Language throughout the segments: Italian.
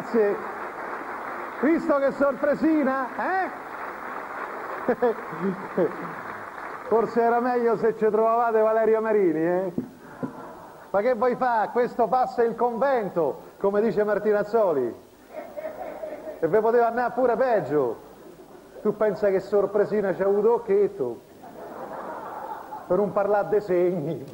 Grazie. Visto che sorpresina, eh? Forse era meglio se ci trovavate Valerio Marini, eh? Ma che vuoi fare? Questo passa il convento, come dice Martinazzoli. E ve poteva andare pure peggio. Tu pensa che sorpresina ci ha avuto Occhetto? Per non parlare dei segni.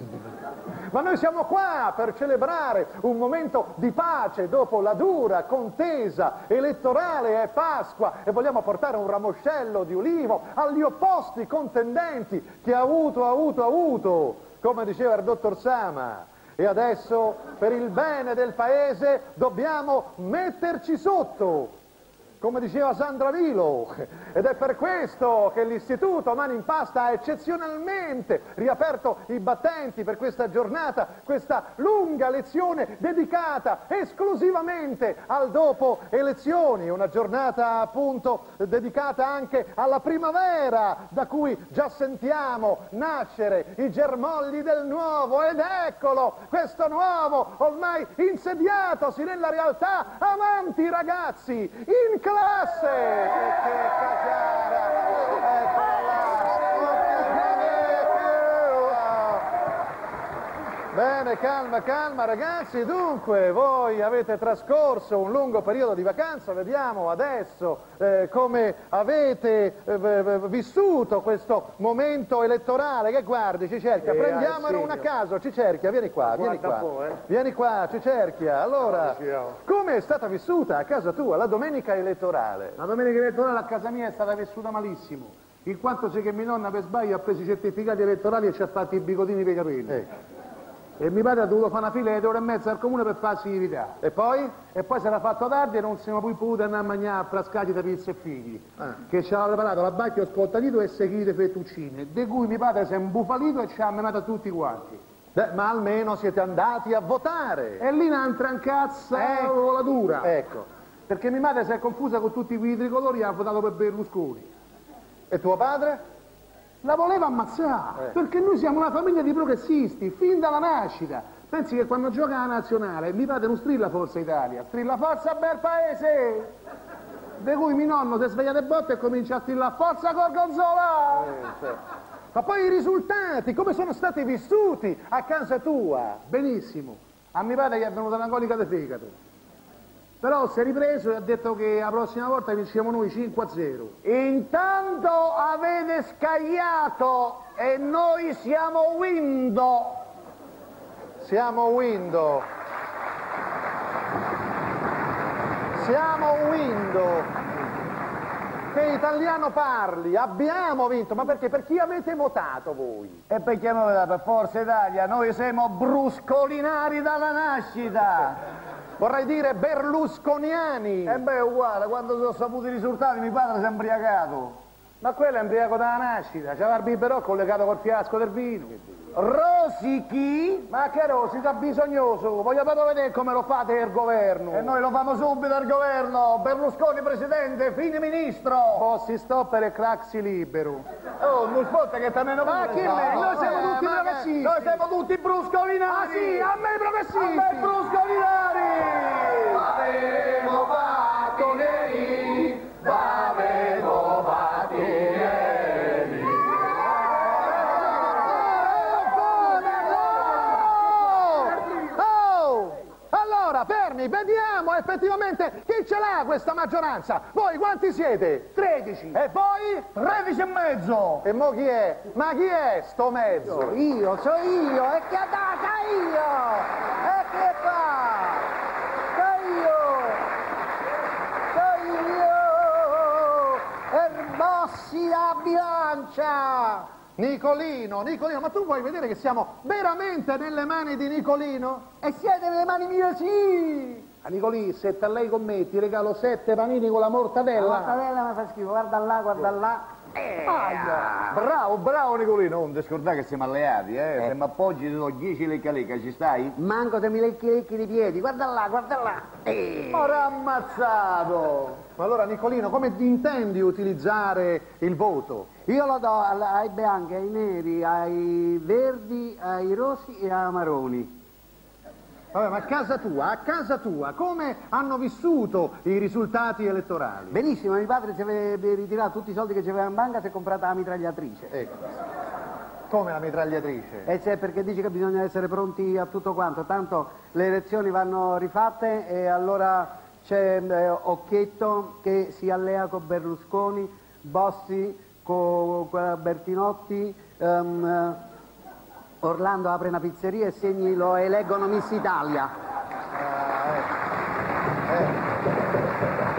Ma noi siamo qua per celebrare un momento di pace dopo la dura contesa elettorale è Pasqua e vogliamo portare un ramoscello di ulivo agli opposti contendenti che ha avuto, ha avuto, ha avuto, come diceva il dottor Sama. E adesso, per il bene del paese, dobbiamo metterci sotto come diceva Sandra Vilo, ed è per questo che l'Istituto Mani in Pasta ha eccezionalmente riaperto i battenti per questa giornata, questa lunga lezione dedicata esclusivamente al dopo elezioni, una giornata appunto dedicata anche alla primavera, da cui già sentiamo nascere i germogli del nuovo, ed eccolo, questo nuovo ormai insediatosi nella realtà, avanti ragazzi, in classe! E che caciara! Bene, calma, calma ragazzi, dunque voi avete trascorso un lungo periodo di vacanza, vediamo adesso eh, come avete eh, vissuto questo momento elettorale, che guardi, ci cerchia, Eh, prendiamone sì, una a caso, ci cerchia, vieni qua, vieni qua, un eh. vieni qua, ci cerchia, allora, Ciao. come è stata vissuta a casa tua la domenica elettorale? La domenica elettorale a casa mia è stata vissuta malissimo, in quanto c'è che mia nonna per sbaglio ha preso i certificati elettorali e ci ha fatto i bigodini per i capelli. E mio padre ha dovuto fare una fila di ore e mezza al comune per farsi ritare. E poi? E poi si era fatto tardi e non siamo poi potuti andare a mangiare a frascati da pizza e figli. Ah. Che ci aveva preparato la bacchia scoltanito e di fettuccine, di cui mio padre si è imbufalito e ci ha menato a tutti quanti. Beh, ma almeno siete andati a votare. E lì un'altra incazza Ecco. la dura. Ecco, Perché mia madre si è confusa con tutti quei tricolori e ha votato per Berlusconi. E tuo padre? La voleva ammazzare, Eh. perché noi siamo una famiglia di progressisti, fin dalla nascita. Pensi che quando gioca la nazionale, mio padre non strilla Forza Italia, strilla Forza Bel Paese! De cui mio nonno si sveglia de botte e comincia a strillare Forza Gorgonzola! Ma poi i risultati, come sono stati vissuti a casa tua? Benissimo, a mio padre gli è venuta una colica di fegato. Però si è ripreso e ha detto che la prossima volta vinciamo noi 5 a 0. Intanto avete scagliato e noi siamo Windo. Siamo Window. Siamo Window. Che italiano parli? Abbiamo vinto, ma perché? Per chi avete votato voi? E perché noi per Forza Italia, noi siamo bruscolinari dalla nascita. Vorrei dire berlusconiani. E beh, uguale, quando sono saputi i risultati mio padre si è imbriacato. Ma quello è embriaco dalla nascita, c'aveva il biberò collegato col fiasco del vino. Rosichi Ma che rosica bisognoso, voglio proprio vedere come lo fate il governo. e noi lo famo subito al governo. Berlusconi presidente, fine ministro. Bossi stopper e Craxi libero. Oh, non sfotta che sta meno Ma chi me? Noi siamo tutti ma- progressisti. Noi siamo tutti bruscolinari. Ah sì, a me i progressisti. A me bruscolinari. Avevo fatto ieri, avevo fatto ieri. Oh! Allora, fermi, vediamo effettivamente chi ce l'ha questa maggioranza. Voi quanti siete? 13. E poi? 13 e mezzo. E mo chi è? Ma chi è sto mezzo? Io, so io, e che data io? E che fa? So io, so io, erbossi la bilancia. Nicolino, Nicolino, ma tu vuoi vedere che siamo veramente nelle mani di Nicolino? E siete nelle mani mie, sì. A Nicolì, se te lei con me ti regalo sette panini con la mortadella. La mortadella mi fa schifo, guarda là, guarda là. Bravo, bravo Nicolino, non ti scordare che siamo alleati, eh? Se mi appoggi ti do 10 lecca lecca, ci stai? Manco se mi lecchi lecchi di piedi, guarda là, guarda là. Eh. Ora ammazzato! Ma allora Nicolino, come intendi utilizzare il voto? Io lo do ai bianchi, ai neri, ai verdi, ai rossi e ai marroni. Vabbè, ma a casa tua, a casa tua, come hanno vissuto i risultati elettorali? Benissimo, mio padre si aveva ritirato tutti i soldi che c'aveva in banca e si è comprata la mitragliatrice. Ecco. Come la mitragliatrice? E c'è perché dice che bisogna essere pronti a tutto quanto, tanto le elezioni vanno rifatte e allora c'è eh, Occhetto che si allea con Berlusconi, Bossi con Bertinotti, ehm, eh, Orlando apre una pizzeria e segni lo eleggono Miss Italia.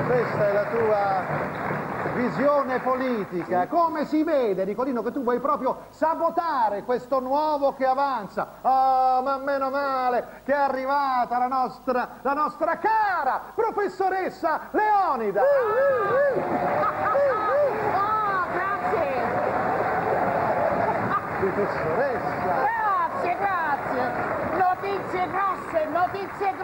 Questa è la tua visione politica. Come si vede, Nicolino, che tu vuoi proprio sabotare questo nuovo che avanza? Oh, ma meno male che è arrivata la nostra, la nostra cara professoressa Leonida. Oh, grazie, Professoressa. grazie, grazie. Notizie grosse, notizie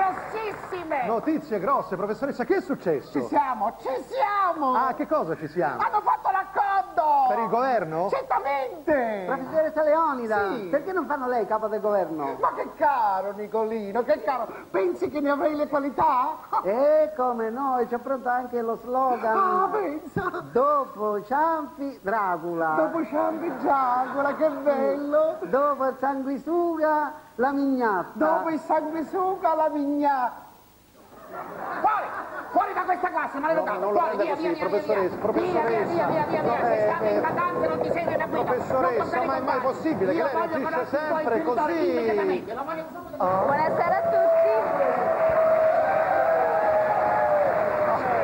grossissime. Notizie grosse, professoressa, che è successo? Ci siamo, ci siamo. Ah, che cosa ci siamo? Hanno fatto l'accordo. Per il governo? Certamente. Professoressa Leonida, Sì. perché non fanno lei capo del governo? Ma che caro, Nicolino, che caro. Pensi che ne avrei le qualità? E come no, e c'è pronto anche lo slogan. Ah, pensa. Dopo Ciampi, Dracula. Dopo Ciampi Giacola, che bello. Dopo il sanguisuga, la mignatta. Dopo il sanguisuga, la vigna. Fuori, fuori da questa classe, maleducato. No, no, non lo fuori, via, così, via, via, professoressa, via, professoressa. Via, via, via, via, via. Se eh, state eh, in vacanza non ti segue da guida. professoressa, ma è mai possibile che lei agisce sempre così? subito. Buonasera a tutti.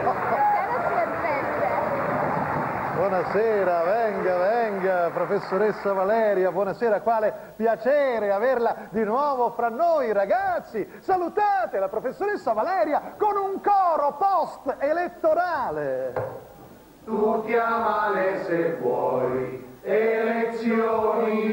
Buonasera. Buonasera, venga, venga, professoressa Valeria, buonasera, quale piacere averla di nuovo fra noi ragazzi. Salutate la professoressa Valeria con un coro post-elettorale. Tu chiamale se vuoi elezioni.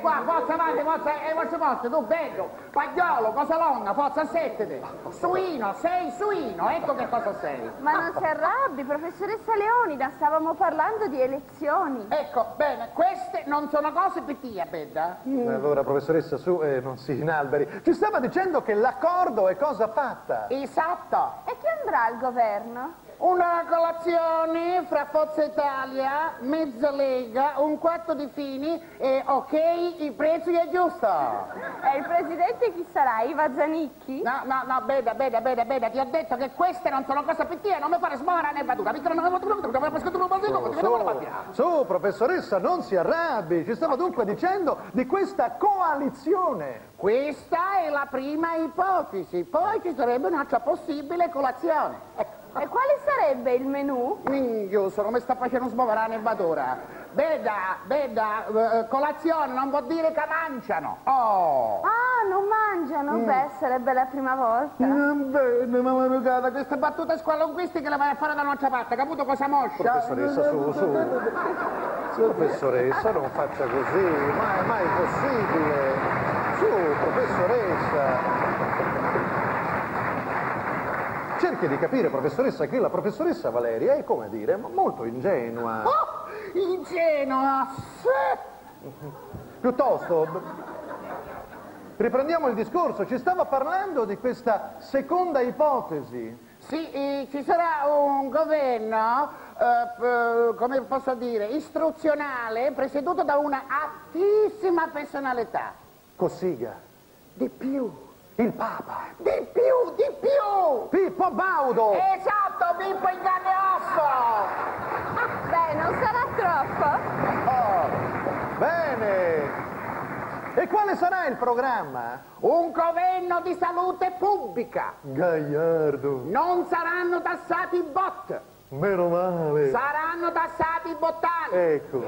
Qua, forza avanti, forza, e forza forza, tu bello, pagliolo, cosa longa, forza, settete. Suino, sei suino, ecco che cosa sei. Ma non si arrabbi, professoressa Leonida, stavamo parlando di elezioni. Ecco, bene, queste non sono cose per te, Bedda. Allora, professoressa, su, eh, non si inalberi. Ci stava dicendo che l'accordo è cosa fatta. Esatto. E chi andrà al governo? Una colazione fra Forza Italia, mezza lega, un quarto di fini e ok, il prezzo è giusto. E il presidente chi sarà? Iva Zanicchi? No, no, no, Beda, Beda, Beda, Beda, ti ho detto che queste non sono cose per te, non mi fare smora né battuta. Su, su, professoressa, non si arrabbi. Ci stava dunque dicendo di questa coalizione. Questa è la prima ipotesi, poi ci sarebbe un'altra possibile colazione. Ecco. E quale sarebbe il menù? Minchioso, come sta facendo smuovere nevatura? Beda, Beda, eh, colazione non vuol dire che mangiano. Oh! Ah, non mangiano? Beh, sarebbe la prima volta. Mm, Bene, mamma mia, queste battute squallonquistiche le vai a fare da un'altra parte, capito cosa moscia? Professoressa, su, su. Professoressa, non faccia così. Ma è mai possibile? Su, professoressa. Cerchi di capire, professoressa, che la professoressa Valeria è, come dire, molto ingenua. Oh, ingenua, sì. Piuttosto, riprendiamo il discorso. Ci stava parlando di questa seconda ipotesi. Sì, eh, ci sarà un governo, eh, come posso dire, istruzionale, presieduto da una altissima personalità. Cossiga, Di più, il Papa, di più, di più! Pippo Baudo. Esatto, Pippo il Gagliosso! Beh, non sarà troppo? Oh, bene. E quale sarà il programma? Un governo di salute pubblica! Gagliardo, Non saranno tassati i bot, meno male. saranno tassati i bottani! Ecco.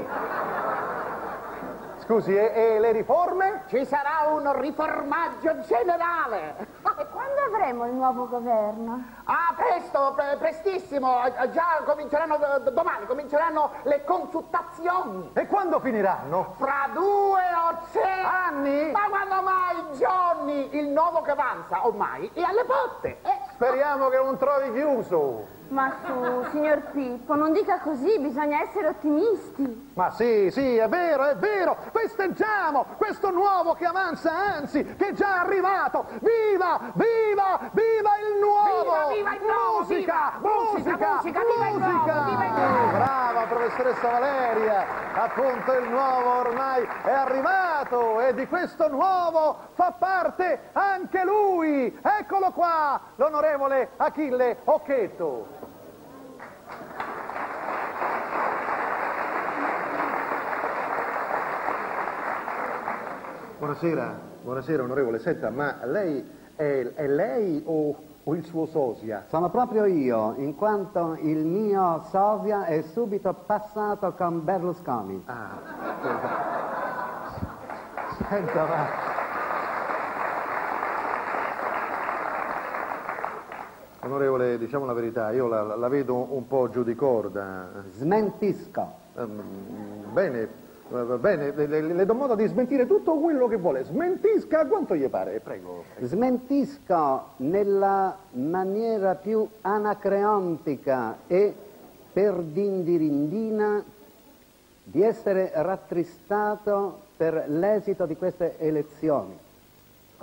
Scusi, e, e le riforme? Ci sarà un riformaggio generale! E quando avremo il nuovo governo? Ah, presto, pre- prestissimo, già cominceranno domani, cominceranno le consultazioni. E quando finiranno? Fra due o tre Anni? Ma quando mai, giorni, il nuovo che avanza ormai è alle porte. Eh, Speriamo che non trovi chiuso. Ma su, signor Pippo, non dica così, bisogna essere ottimisti. Ma sì, sì, è vero, è vero. Festeggiamo questo nuovo che avanza, anzi, che è già arrivato. Viva, viva, viva il nuovo! Viva, viva il nuovo, Musica, musica, Musica, musica, viva il nuovo, musica! viva il nuovo! Brava, professoressa Valeria. Appunto il nuovo ormai è arrivato e di questo nuovo fa parte anche lui. Eccolo qua, l'onorevole Achille Occhetto. Buonasera, buonasera onorevole. Senta, ma lei è, è lei o, o il suo sosia? Sono proprio io, in quanto il mio sosia è subito passato con Berlusconi. Ah, senta, ma... Onorevole, diciamo la verità, io la, la vedo un po' giù di corda. Smentisco. Ehm, bene, eh, bene, le, le- le do modo di smentire tutto quello che vuole. Smentisca quanto gli pare, prego. Smentisco nella maniera più anacreontica e per dindirindina di essere rattristato per l'esito di queste elezioni.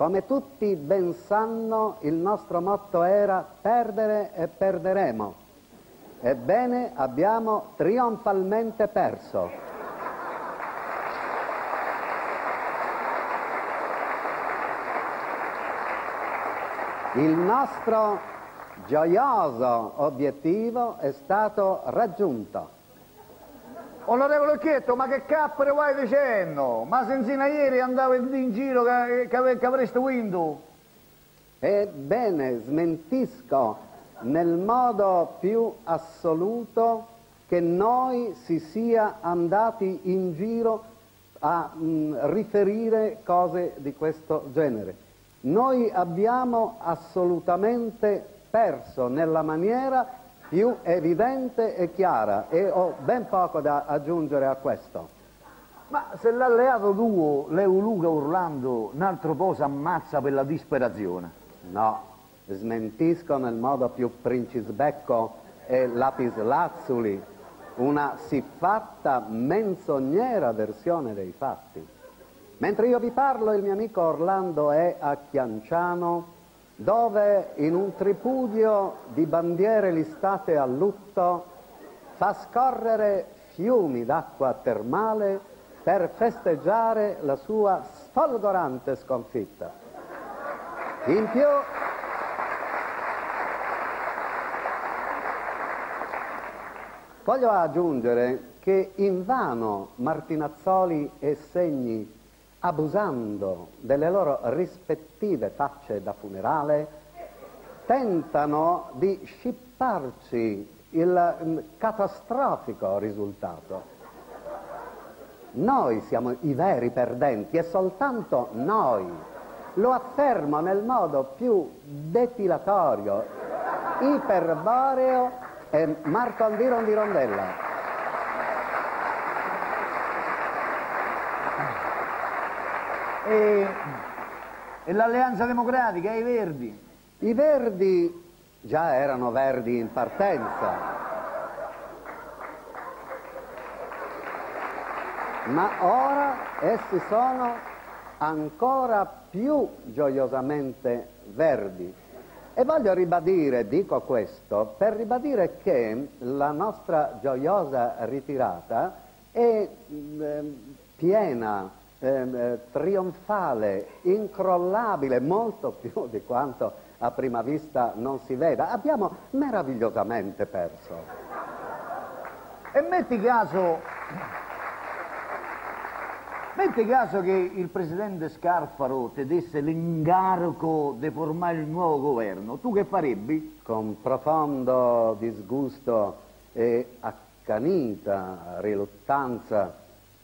Come tutti ben sanno, il nostro motto era perdere e perderemo. Ebbene, abbiamo trionfalmente perso. Il nostro gioioso obiettivo è stato raggiunto. Onorevole Chietto, ma che cappere vai dicendo? Ma senzina ieri andavo in, giro che, avreste vinto? Ebbene, smentisco nel modo più assoluto che noi si sia andati in giro a mm, riferire cose di questo genere. Noi abbiamo assolutamente perso nella maniera più evidente e chiara e ho ben poco da aggiungere a questo. Ma se l'alleato tuo, Leo Luca urlando, un altro po' si ammazza per la disperazione. No, smentisco nel modo più princisbecco e lapislazzuli una siffatta menzognera versione dei fatti. Mentre io vi parlo, il mio amico Orlando è a Chianciano, dove in un tripudio di bandiere listate a lutto fa scorrere fiumi d'acqua termale per festeggiare la sua sfolgorante sconfitta. In più, voglio aggiungere che invano Martinazzoli e Segni, abusando delle loro rispettive facce da funerale, tentano di scipparci il mm, catastrofico risultato. Noi siamo i veri perdenti e soltanto noi. Lo affermo nel modo più depilatorio, iperboreo e Marco Andiron di Rondella. E, e l'Alleanza Democratica i Verdi? I verdi già erano verdi in partenza, ma ora essi sono ancora più gioiosamente verdi. E voglio ribadire, dico questo, per ribadire che la nostra gioiosa ritirata è mm, piena, ehm, eh, trionfale, incrollabile, molto più di quanto a prima vista non si veda. Abbiamo meravigliosamente perso. E metti caso, metti caso che il presidente Scarfaro ti desse l'incarico di formare il nuovo governo, tu che farebbi? Con profondo disgusto e accanita riluttanza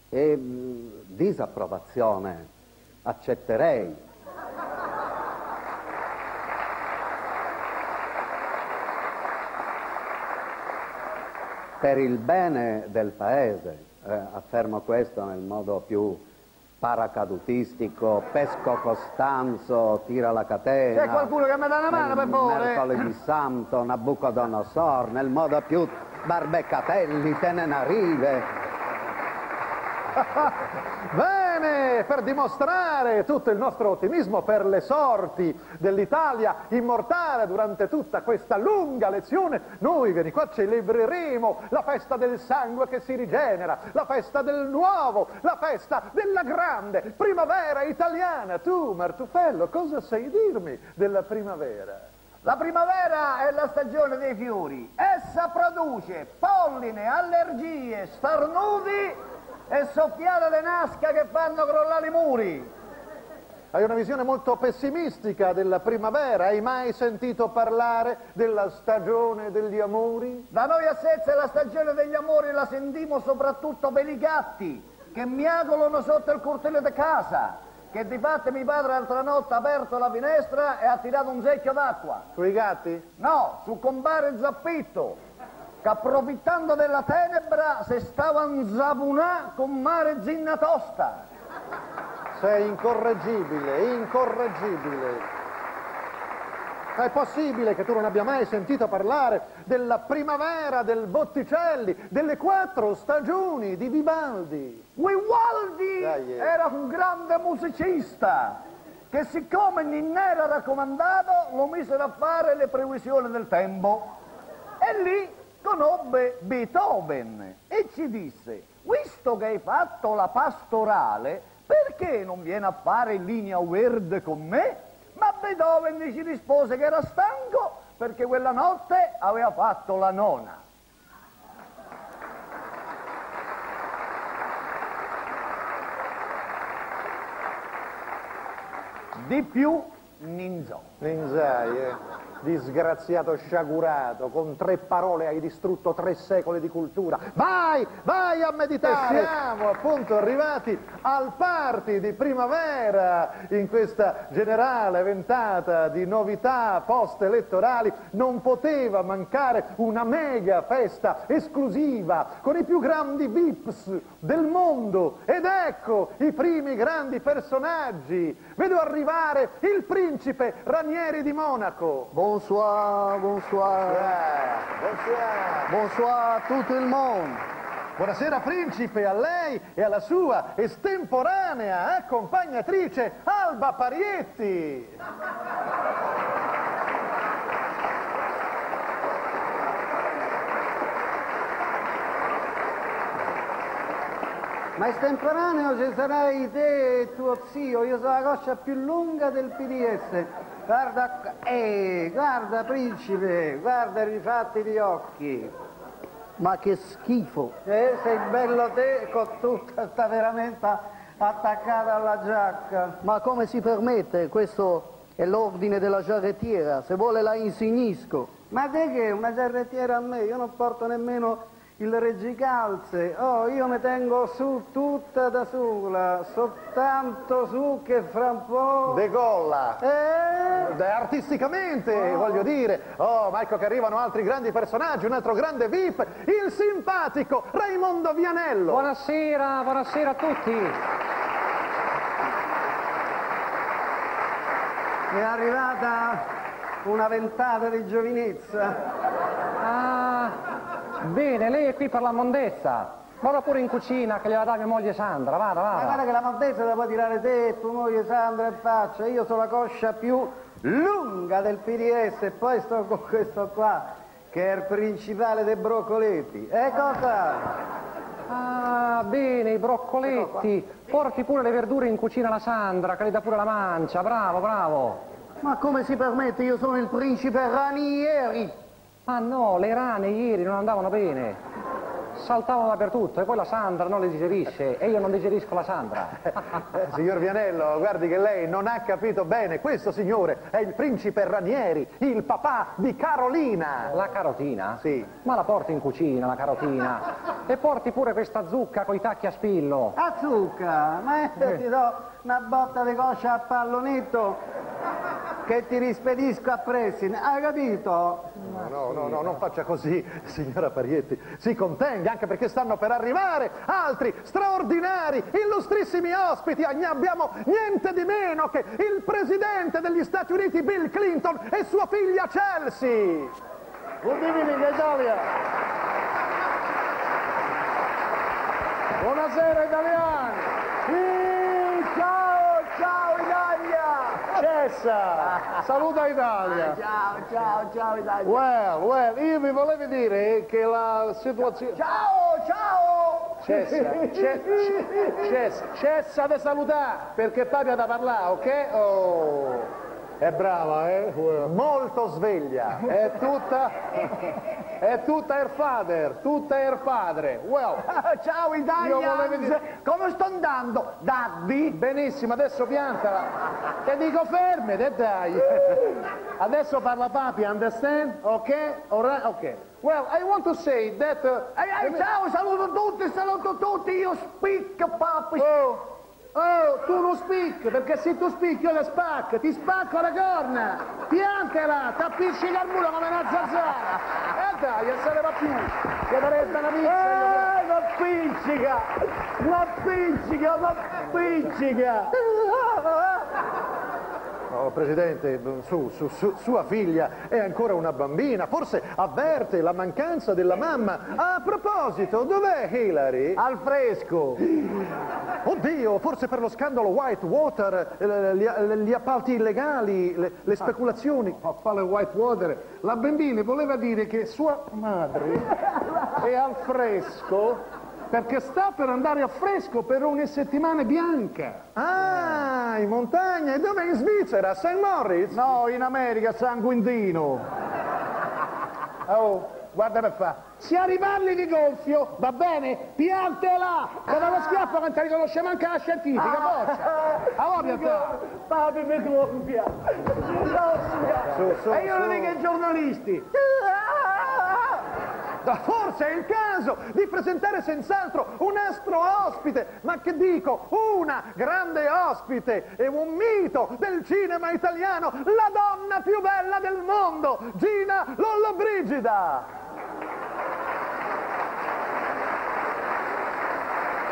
e mh, disapprovazione accetterei per il bene del paese, eh, affermo questo nel modo più paracadutistico, pesco Costanzo, tira la catena. C'è qualcuno che mi dà una mano, per favore? Mercoledì Santo, Nabucodonosor, nel modo più barbeccatelli, tenenarive. Bene, per dimostrare tutto il nostro ottimismo per le sorti dell'Italia immortale durante tutta questa lunga lezione, noi, vieni qua, celebreremo la festa del sangue che si rigenera, la festa del nuovo, la festa della grande primavera italiana. Tu, Martufello, cosa sai dirmi della primavera? La primavera è la stagione dei fiori. Essa produce polline, allergie, starnuti e soffiate le nasca che fanno crollare i muri. Hai una visione molto pessimistica della primavera, hai mai sentito parlare della stagione degli amori? Da noi a Sezza la stagione degli amori la sentimo soprattutto per i gatti che miagolano sotto il cortile di casa. Che di fatto mio padre l'altra notte ha aperto la finestra e ha tirato un secchio d'acqua. Sui gatti? No, su compare Zappitto, che approfittando della tenebra si stava a nzapunà con mare zinna tosta. Sei incorreggibile, incorreggibile. È possibile che tu non abbia mai sentito parlare della primavera del Botticelli, delle quattro stagioni di Vivaldi? Vivaldi Dai, eh. era un grande musicista che siccome non era raccomandato lo misero a fare le previsioni del tempo e lì conobbe Beethoven e ci disse visto che hai fatto la pastorale perché non vieni a fare linea verde con me? Ma Beethoven ci rispose che era stanco perché quella notte aveva fatto la nona. Di più Ninzò. Ninzai, eh. Disgraziato sciagurato, con tre parole hai distrutto tre secoli di cultura. Vai, vai a meditare! Siamo appunto arrivati al party di primavera in questa generale ventata di novità post-elettorali. Non poteva mancare una mega festa esclusiva con i più grandi VIPs del mondo. Ed ecco i primi grandi personaggi. Vedo arrivare il principe Ranieri di Monaco. Bonsoir, bonsoir, Bonsoir. bonsoir a tutto il mondo. Buonasera principe, a lei e alla sua estemporanea accompagnatrice Alba Parietti. Ma estemporaneo ci sarai te e tuo zio, io sono la coscia più lunga del PDS. Guarda, eh, guarda principe, guarda i rifatti di occhi. Ma che schifo. Eh, sei bello te con tutta sta veramente attaccata alla giacca. Ma come si permette? Questo è l'ordine della giarrettiera. Se vuole la insignisco. Ma te che una giarrettiera a me? Io non porto nemmeno il reggicalze. Oh, io mi tengo su tutta da sola, soltanto su che fra un po'... Decolla. Eh? Artisticamente, voglio dire. Oh, ma ecco che arrivano altri grandi personaggi, un altro grande VIP, il simpatico Raimondo Vianello. Buonasera, buonasera a tutti. È arrivata una ventata di giovinezza. Ah, bene, lei è qui per la mondezza. Vada pure in cucina che gliela dà mia moglie Sandra, vada, Ma vada. guarda che la maldezza la puoi tirare te e tua moglie Sandra in faccia. Io sono la coscia più lunga del PDS e poi sto con questo qua, che è il principale dei broccoletti. Ecco qua. Ah, bene, i broccoletti. Porti pure le verdure in cucina alla Sandra, che le dà pure la mancia. Bravo, bravo. Ma come si permette? Io sono il principe Ranieri. Ah no, le rane ieri non andavano bene. Saltavano dappertutto e poi la Sandra non le digerisce e io non digerisco la Sandra. Eh, signor Vianello, guardi che lei non ha capito bene. Questo signore è il principe Ranieri, il papà di Carolina. La carotina? Sì. Ma la porti in cucina, la carotina. E porti pure questa zucca coi tacchi a spillo. A zucca, ma io ti do una botta di coscia a pallonetto che ti rispedisco a Pressin. Hai capito? No, no, no, no, non faccia così, signora Parietti. Si contenga, anche perché stanno per arrivare altri straordinari, illustrissimi ospiti. Ne abbiamo niente di meno che il presidente degli Stati Uniti, Bill Clinton, e sua figlia Chelsea. Good evening Italia! Buonasera italiani! Sì, ciao, ciao Italia! Cessa! Saluta Italia! Ciao, ciao, ciao Italia. Well, well, io vi volevo dire che la situazione... Ciao, ciao! Cessa, ce- cessa, cessa di salutare perché papi ha da parlare, ok? Oh, è brava, eh? Molto sveglia. È tutta, è tutta il father, tutta il padre. Well, Ciao Italia! dire- Come sto andando? Daddy? benissimo, adesso piantala. Te dico fermate, dai. Adesso parla papi, understand? Ok? Alright? Ok. Well, I want to say that... uh, Ehi, ehi, ciao, saluto tutti, saluto tutti, io speak, papi! Oh, oh, tu non spicchi, perché se tu spicchi io le spacco, ti spacco le corna, piantela, t'appiccica il muro come una zanzara. E dai, e se ne va più, che darebbe una pizza. Eh, ma appiccica! Ma appiccica, ma appiccica! Oh, Presidente, su, su, su, sua figlia è ancora una bambina, forse avverte la mancanza della mamma. A proposito, dov'è Hillary? Al fresco! Oddio, forse per lo scandalo Whitewater, eh, gli, gli appalti illegali, le, le speculazioni. A fare Whitewater, la bambina voleva dire che sua madre è al fresco perché sta per andare a fresco per una settimana bianca. Ah, in montagna, e dov'è in Svizzera? A St. Moritz? No, in America, San Quintino! Oh, guarda per fa. Se riparli di gonfio, va bene? Piantela! Che dallo schiaffo non ti riconosce manca la scientifica, boccia! A voi piantela! Papi mi gonfia. Su, su, E io non dico ai giornalisti. Ma Forse è il caso di presentare senz'altro un astro ospite, ma che dico, una grande ospite e un mito del cinema italiano, la donna più bella del mondo, Gina Lollobrigida.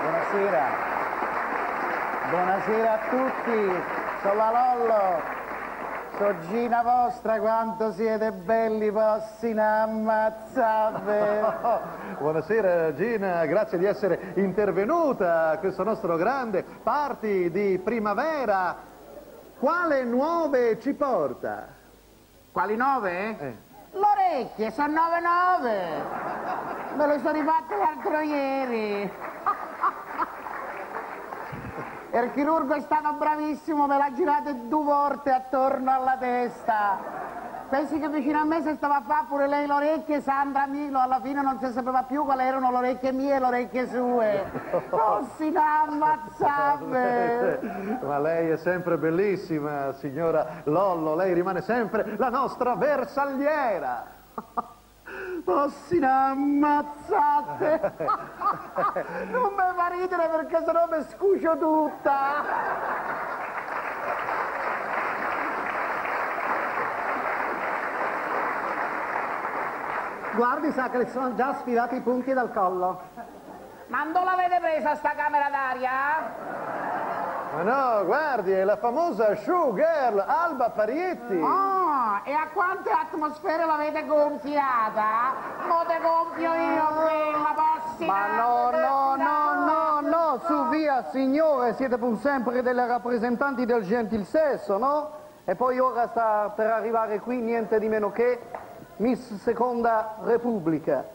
Buonasera. Buonasera a tutti. Sono la Lollo. So Gina vostra, quanto siete belli, possina ammazzate. Buonasera Gina, grazie di essere intervenuta a questo nostro grande party di primavera. Quale nuove ci porta? Quali nove? Eh. L'orecchie, sono nove nove. Me le sono rifatte l'altro ieri. Il chirurgo è stato bravissimo, me l'ha girate due volte attorno alla testa. Pensi che vicino a me si stava a fare pure lei le orecchie, Sandra Milo, alla fine non si sapeva più quali erano le orecchie mie e le orecchie sue. Fossi da ammazzate! Ma lei è sempre bellissima, signora Lollo, lei rimane sempre la nostra bersagliera. Fossi da ammazzate! Non mi fa ridere perché sennò mi scuscio tutta! Guardi, sa che le sono già sfilati i punti dal collo. Ma non l'avete presa sta camera d'aria? Ma no, guardi, è la famosa showgirl Alba Parietti. Ah, e a quante atmosfere l'avete gonfiata? Mo te gonfio io quella possina! Ma no, no, no, no, no, su via, signore, siete pur sempre delle rappresentanti del gentil sesso, no? E poi ora sta per arrivare qui niente di meno che Miss Seconda Repubblica.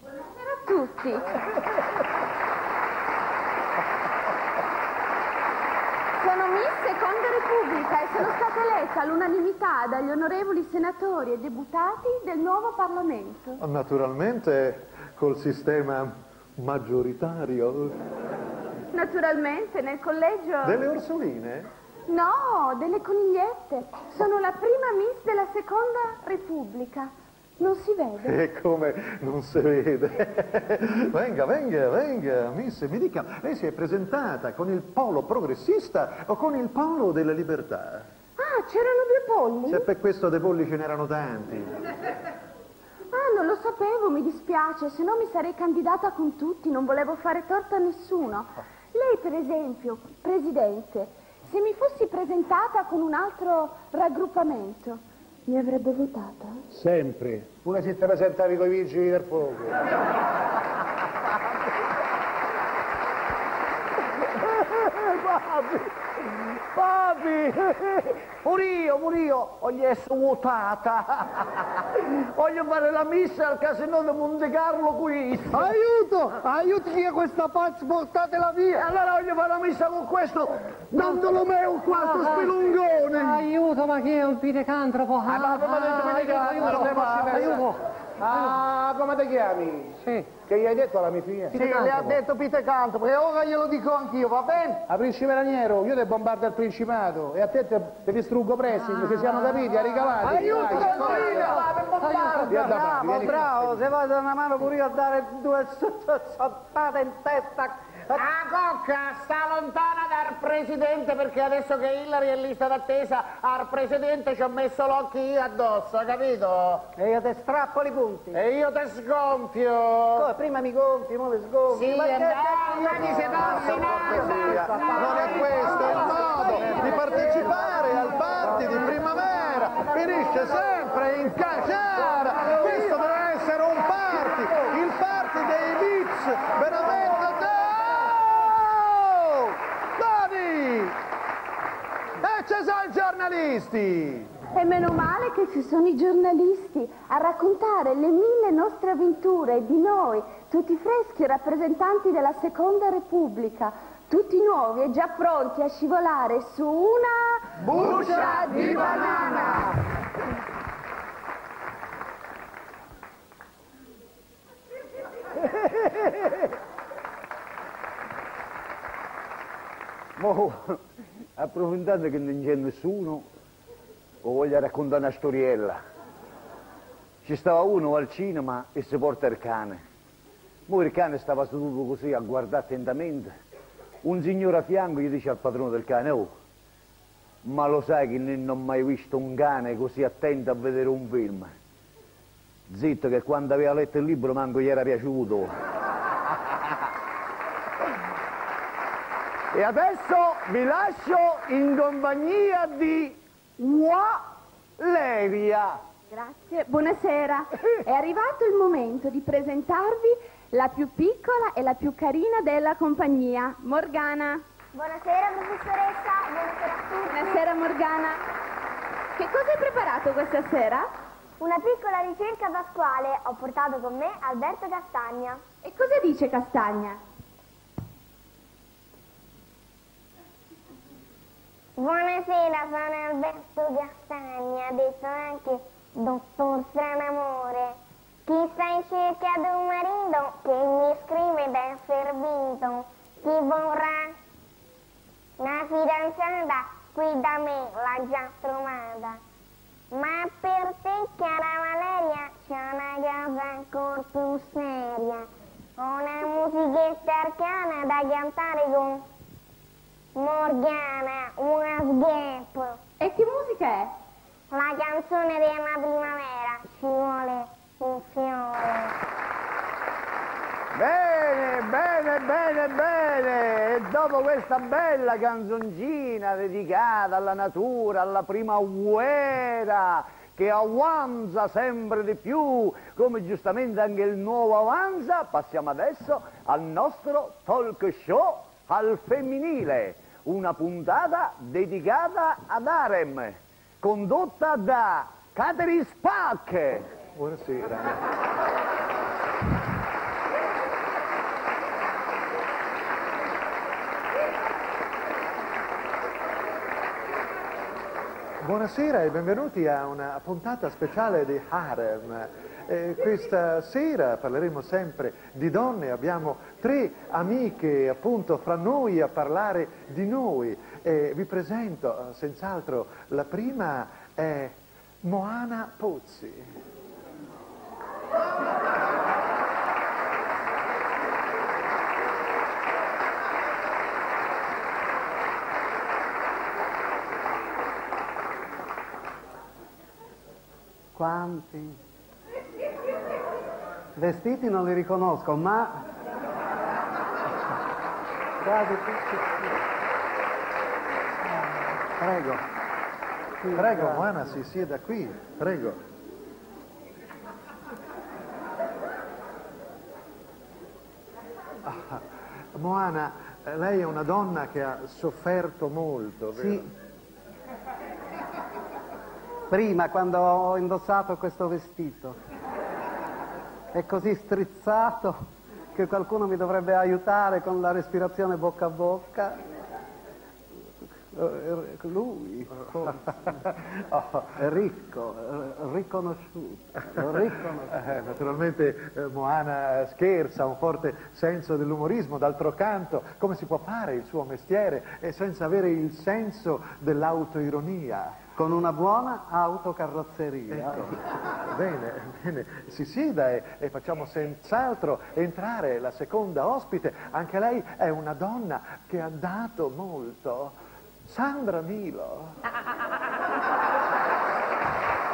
Buonasera a tutti. Sono Miss Seconda Repubblica e sono stata eletta all'unanimità dagli onorevoli senatori e deputati del nuovo Parlamento. Naturalmente col sistema maggioritario Naturalmente nel collegio... delle Orsoline. No, delle conigliette. Sono la prima Miss della Seconda Repubblica. Non si vede. E come non si vede. venga, venga, venga, miss, mi dica, lei si è presentata con il polo progressista o con il polo della libertà? Ah, c'erano due polli? Se per questo dei polli ce n'erano tanti. Ah, non lo sapevo, mi dispiace, se no mi sarei candidata con tutti, non volevo fare torto a nessuno. Lei, per esempio, presidente, se mi fossi presentata con un altro raggruppamento, mi avrebbe votata? Sempre. Pure se ti presentavi con i vigili del fuoco. Papi, papi, pure io, pure io, voglio essere votata. Voglio fare la missa al casino di Monte Carlo qui. Aiuto! Aiuto via questa pazza, portatela E via! allora voglio fare la missa con questo Dondolomeo qua, sto spilungone. Aiuto, ma chi è un pidecantropo? Ah, ma come avete pidecantropo? Aiuto, aiuto. Ah, come ti chiami? Sì. Che gli hai detto alla mia figlia? Sì, le ha detto Pite Canto, e ora glielo dico anch'io, va bene? A Principe Raniero, io ti bombardo il Principato e a te te, te distruggo pressing, se siamo capiti, a regalati. Aiuto, Bravo, bravo, se vado una mano pure io a dare due sottate in testa. Ah, cocca, sta lontana dal presidente perché adesso che Hillary è in lista d'attesa al presidente ci ho messo l'occhio io addosso, capito? E io te strappo i punti. E io te sgonfio. Oh, prima mi gonfi, ora mi sgonfi. Sì, Ma che- no, ma ti sei ostinata. Non è questo il modo di partecipare al party di primavera. Finisce sempre in cacciara. giornalisti! E meno male che ci sono i giornalisti a raccontare le mille nostre avventure di noi, tutti freschi rappresentanti della Seconda Repubblica, tutti nuovi e già pronti a scivolare su una... Buccia di banana! Mo, approfondate che non c'è nessuno, o voglio raccontare una storiella. Ci stava uno al cinema e si porta il cane. Mo il cane stava seduto così a guardare attentamente. Un signore a fianco gli dice al padrone del cane, oh, ma lo sai che non ho mai visto un cane così attento a vedere un film? Zitto che quando aveva letto il libro manco gli era piaciuto. E adesso vi lascio in compagnia di Valeria. Grazie, buonasera. È arrivato il momento di presentarvi la più piccola e la più carina della compagnia, Morgana. Buonasera professoressa, buonasera a tutti. Buonasera Morgana. Che cosa hai preparato questa sera? Una piccola ricerca pasquale, ho portato con me Alberto Castagna. E cosa dice Castagna? Buonasera, sono Alberto Castagna, ha detto anche dottor Stranamore. Chi sta in cerca di un marito che mi scrive ben servito, chi vorrà una fidanzata qui da me l'ha già trovata. Ma per te, cara Valeria, c'è una cosa ancora più seria. Una musichetta arcana da cantare con Morgana, una sgap. E che musica è? La canzone della primavera, ci vuole un fiore. Bene, bene, bene, bene. E dopo questa bella canzoncina dedicata alla natura, alla primavera, che avanza sempre di più, come giustamente anche il nuovo avanza, passiamo adesso al nostro talk show al femminile, una puntata dedicata ad Arem, condotta da Catherine Spack. Buonasera. Buonasera e benvenuti a una puntata speciale di Harem. Eh, questa sera parleremo sempre di donne, abbiamo tre amiche appunto fra noi a parlare di noi. Eh, vi presento eh, senz'altro la prima è Moana Pozzi. Quanti? Vestiti non li riconosco, ma... Tutti. Prego. Prego, Moana, si sieda qui, prego. Ah, Moana, lei è una donna che ha sofferto molto, vero? Sì. Prima, quando ho indossato questo vestito, è così strizzato che qualcuno mi dovrebbe aiutare con la respirazione bocca a bocca. Eh, Lui forse. è ricco, eh, riconosciuto, riconosciuto. Eh, naturalmente eh, Moana scherza, ha un forte senso dell'umorismo, d'altro canto come si può fare il suo mestiere senza avere il senso dell'autoironia? Con una buona autocarrozzeria. Ecco. Bene, bene, si sieda e, e facciamo senz'altro entrare la seconda ospite, anche lei è una donna che ha dato molto, Sandra Milo.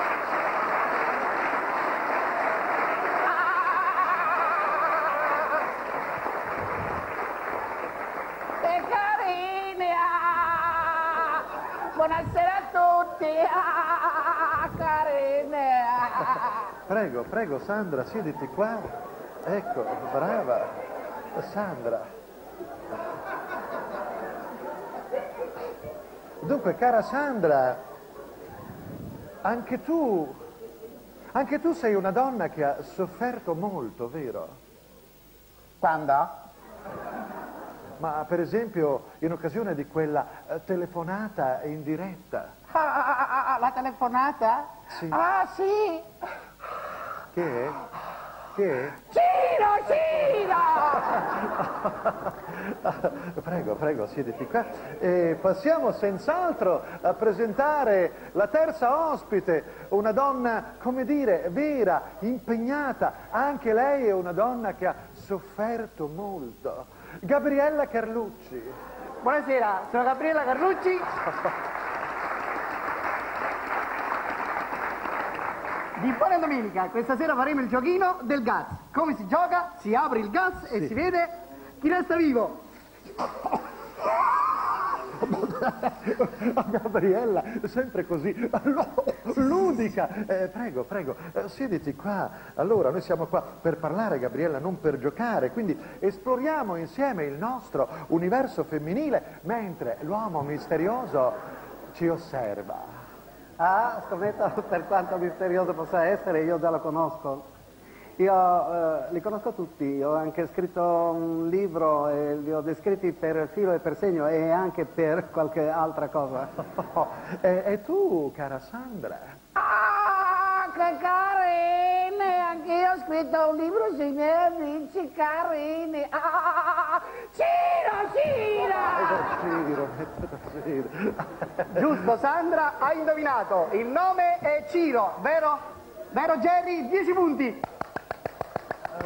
Prego, prego Sandra, siediti qua. Ecco, brava. Sandra. Dunque, cara Sandra, anche tu, anche tu sei una donna che ha sofferto molto, vero? Quando? Ma per esempio in occasione di quella eh, telefonata in diretta. Ah, ah, ah, ah, la telefonata? Sì. Ah, sì! Che? Che? Ciro, Ciro! Prego, prego, siediti qua. E passiamo senz'altro a presentare la terza ospite, una donna, come dire, vera, impegnata. Anche lei è una donna che ha sofferto molto. Gabriella Carlucci. Buonasera, sono Gabriella Carlucci. Di buona domenica, questa sera faremo il giochino del gas. Come si gioca? Si apre il gas e si vede chi resta vivo. Gabriella, sempre così ludica. Eh, prego, prego, eh, siediti qua. Allora, noi siamo qua per parlare, Gabriella, non per giocare, quindi esploriamo insieme il nostro universo femminile mentre l'uomo misterioso ci osserva. Ah, scommetto per quanto misterioso possa essere, io già lo conosco. Io eh, li conosco tutti, ho anche scritto un libro e li ho descritti per filo e per segno e anche per qualche altra cosa. e, e tu, cara Sandra? Ah, che carine! Anche io ho scritto un libro sui miei amici carini. Ah, Ciro, Ciro! Ciro, Ciro. Giusto, Sandra, hai indovinato. Il nome è Ciro, vero? Vero, Jerry? 10 punti.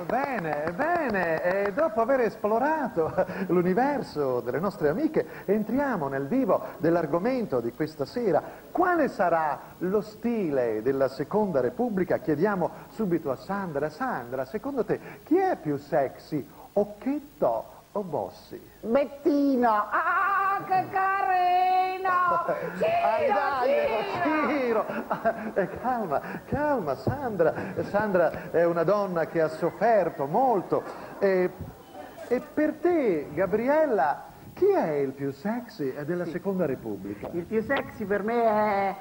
Bene, bene, e dopo aver esplorato l'universo delle nostre amiche, entriamo nel vivo dell'argomento di questa sera. Quale sarà lo stile della Seconda Repubblica? Chiediamo subito a Sandra. Sandra, secondo te chi è più sexy, Occhetto o Bossi? Bettino. Ah, che carino! Ciro, Ciro! Ciro! Eh, calma, calma, Sandra. Sandra è una donna che ha sofferto molto. E, e per te, Gabriella, chi è il più sexy della Seconda Repubblica? Il più sexy per me è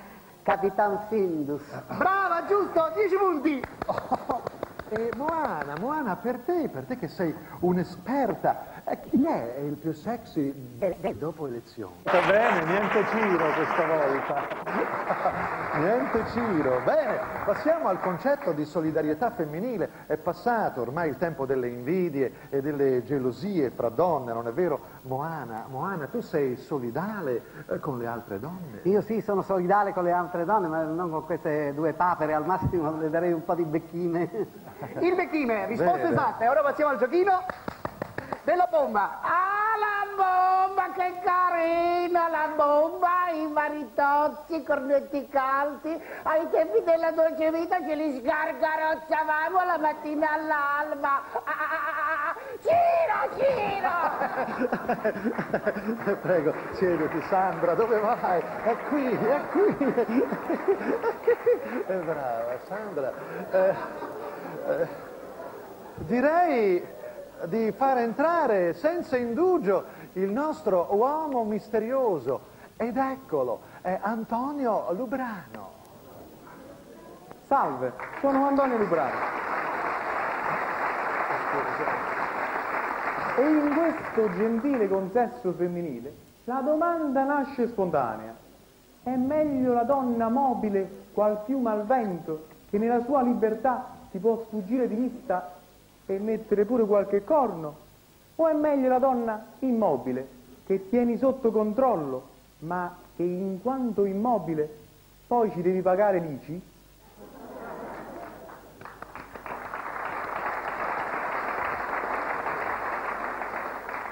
Capitan Findus. Brava, giusto, 10 punti! E Moana, Moana, per te, per te che sei un'esperta, eh, chi è il più sexy dopo elezioni? Va bene, niente Ciro questa volta. niente Ciro. Bene, passiamo al concetto di solidarietà femminile. È passato ormai il tempo delle invidie e delle gelosie fra donne, non è vero? Moana, Moana, tu sei solidale eh, con le altre donne? Io sì, sono solidale con le altre donne, ma non con queste due papere, al massimo le darei un po' di becchine. Il becchime, risposta esatta. E ora passiamo al giochino della bomba. Ah, la bomba, che carina la bomba, i maritozzi, i cornetti caldi. Ai tempi della dolce vita ce li sgargarozzavamo la mattina all'alba. Ah, ah, ah, ah. Ciro, Ciro! Prego, siediti Sandra, dove vai? È qui, è qui. È brava, Sandra. Eh, eh, direi di far entrare senza indugio il nostro uomo misterioso. Ed eccolo, è Antonio Lubrano. Salve, sono Antonio Lubrano. E in questo gentile consesso femminile la domanda nasce spontanea. È meglio la donna mobile qual fiume al vento che nella sua libertà si può sfuggire di vista e mettere pure qualche corno? O è meglio la donna immobile che tieni sotto controllo ma che in quanto immobile poi ci devi pagare l'ICI?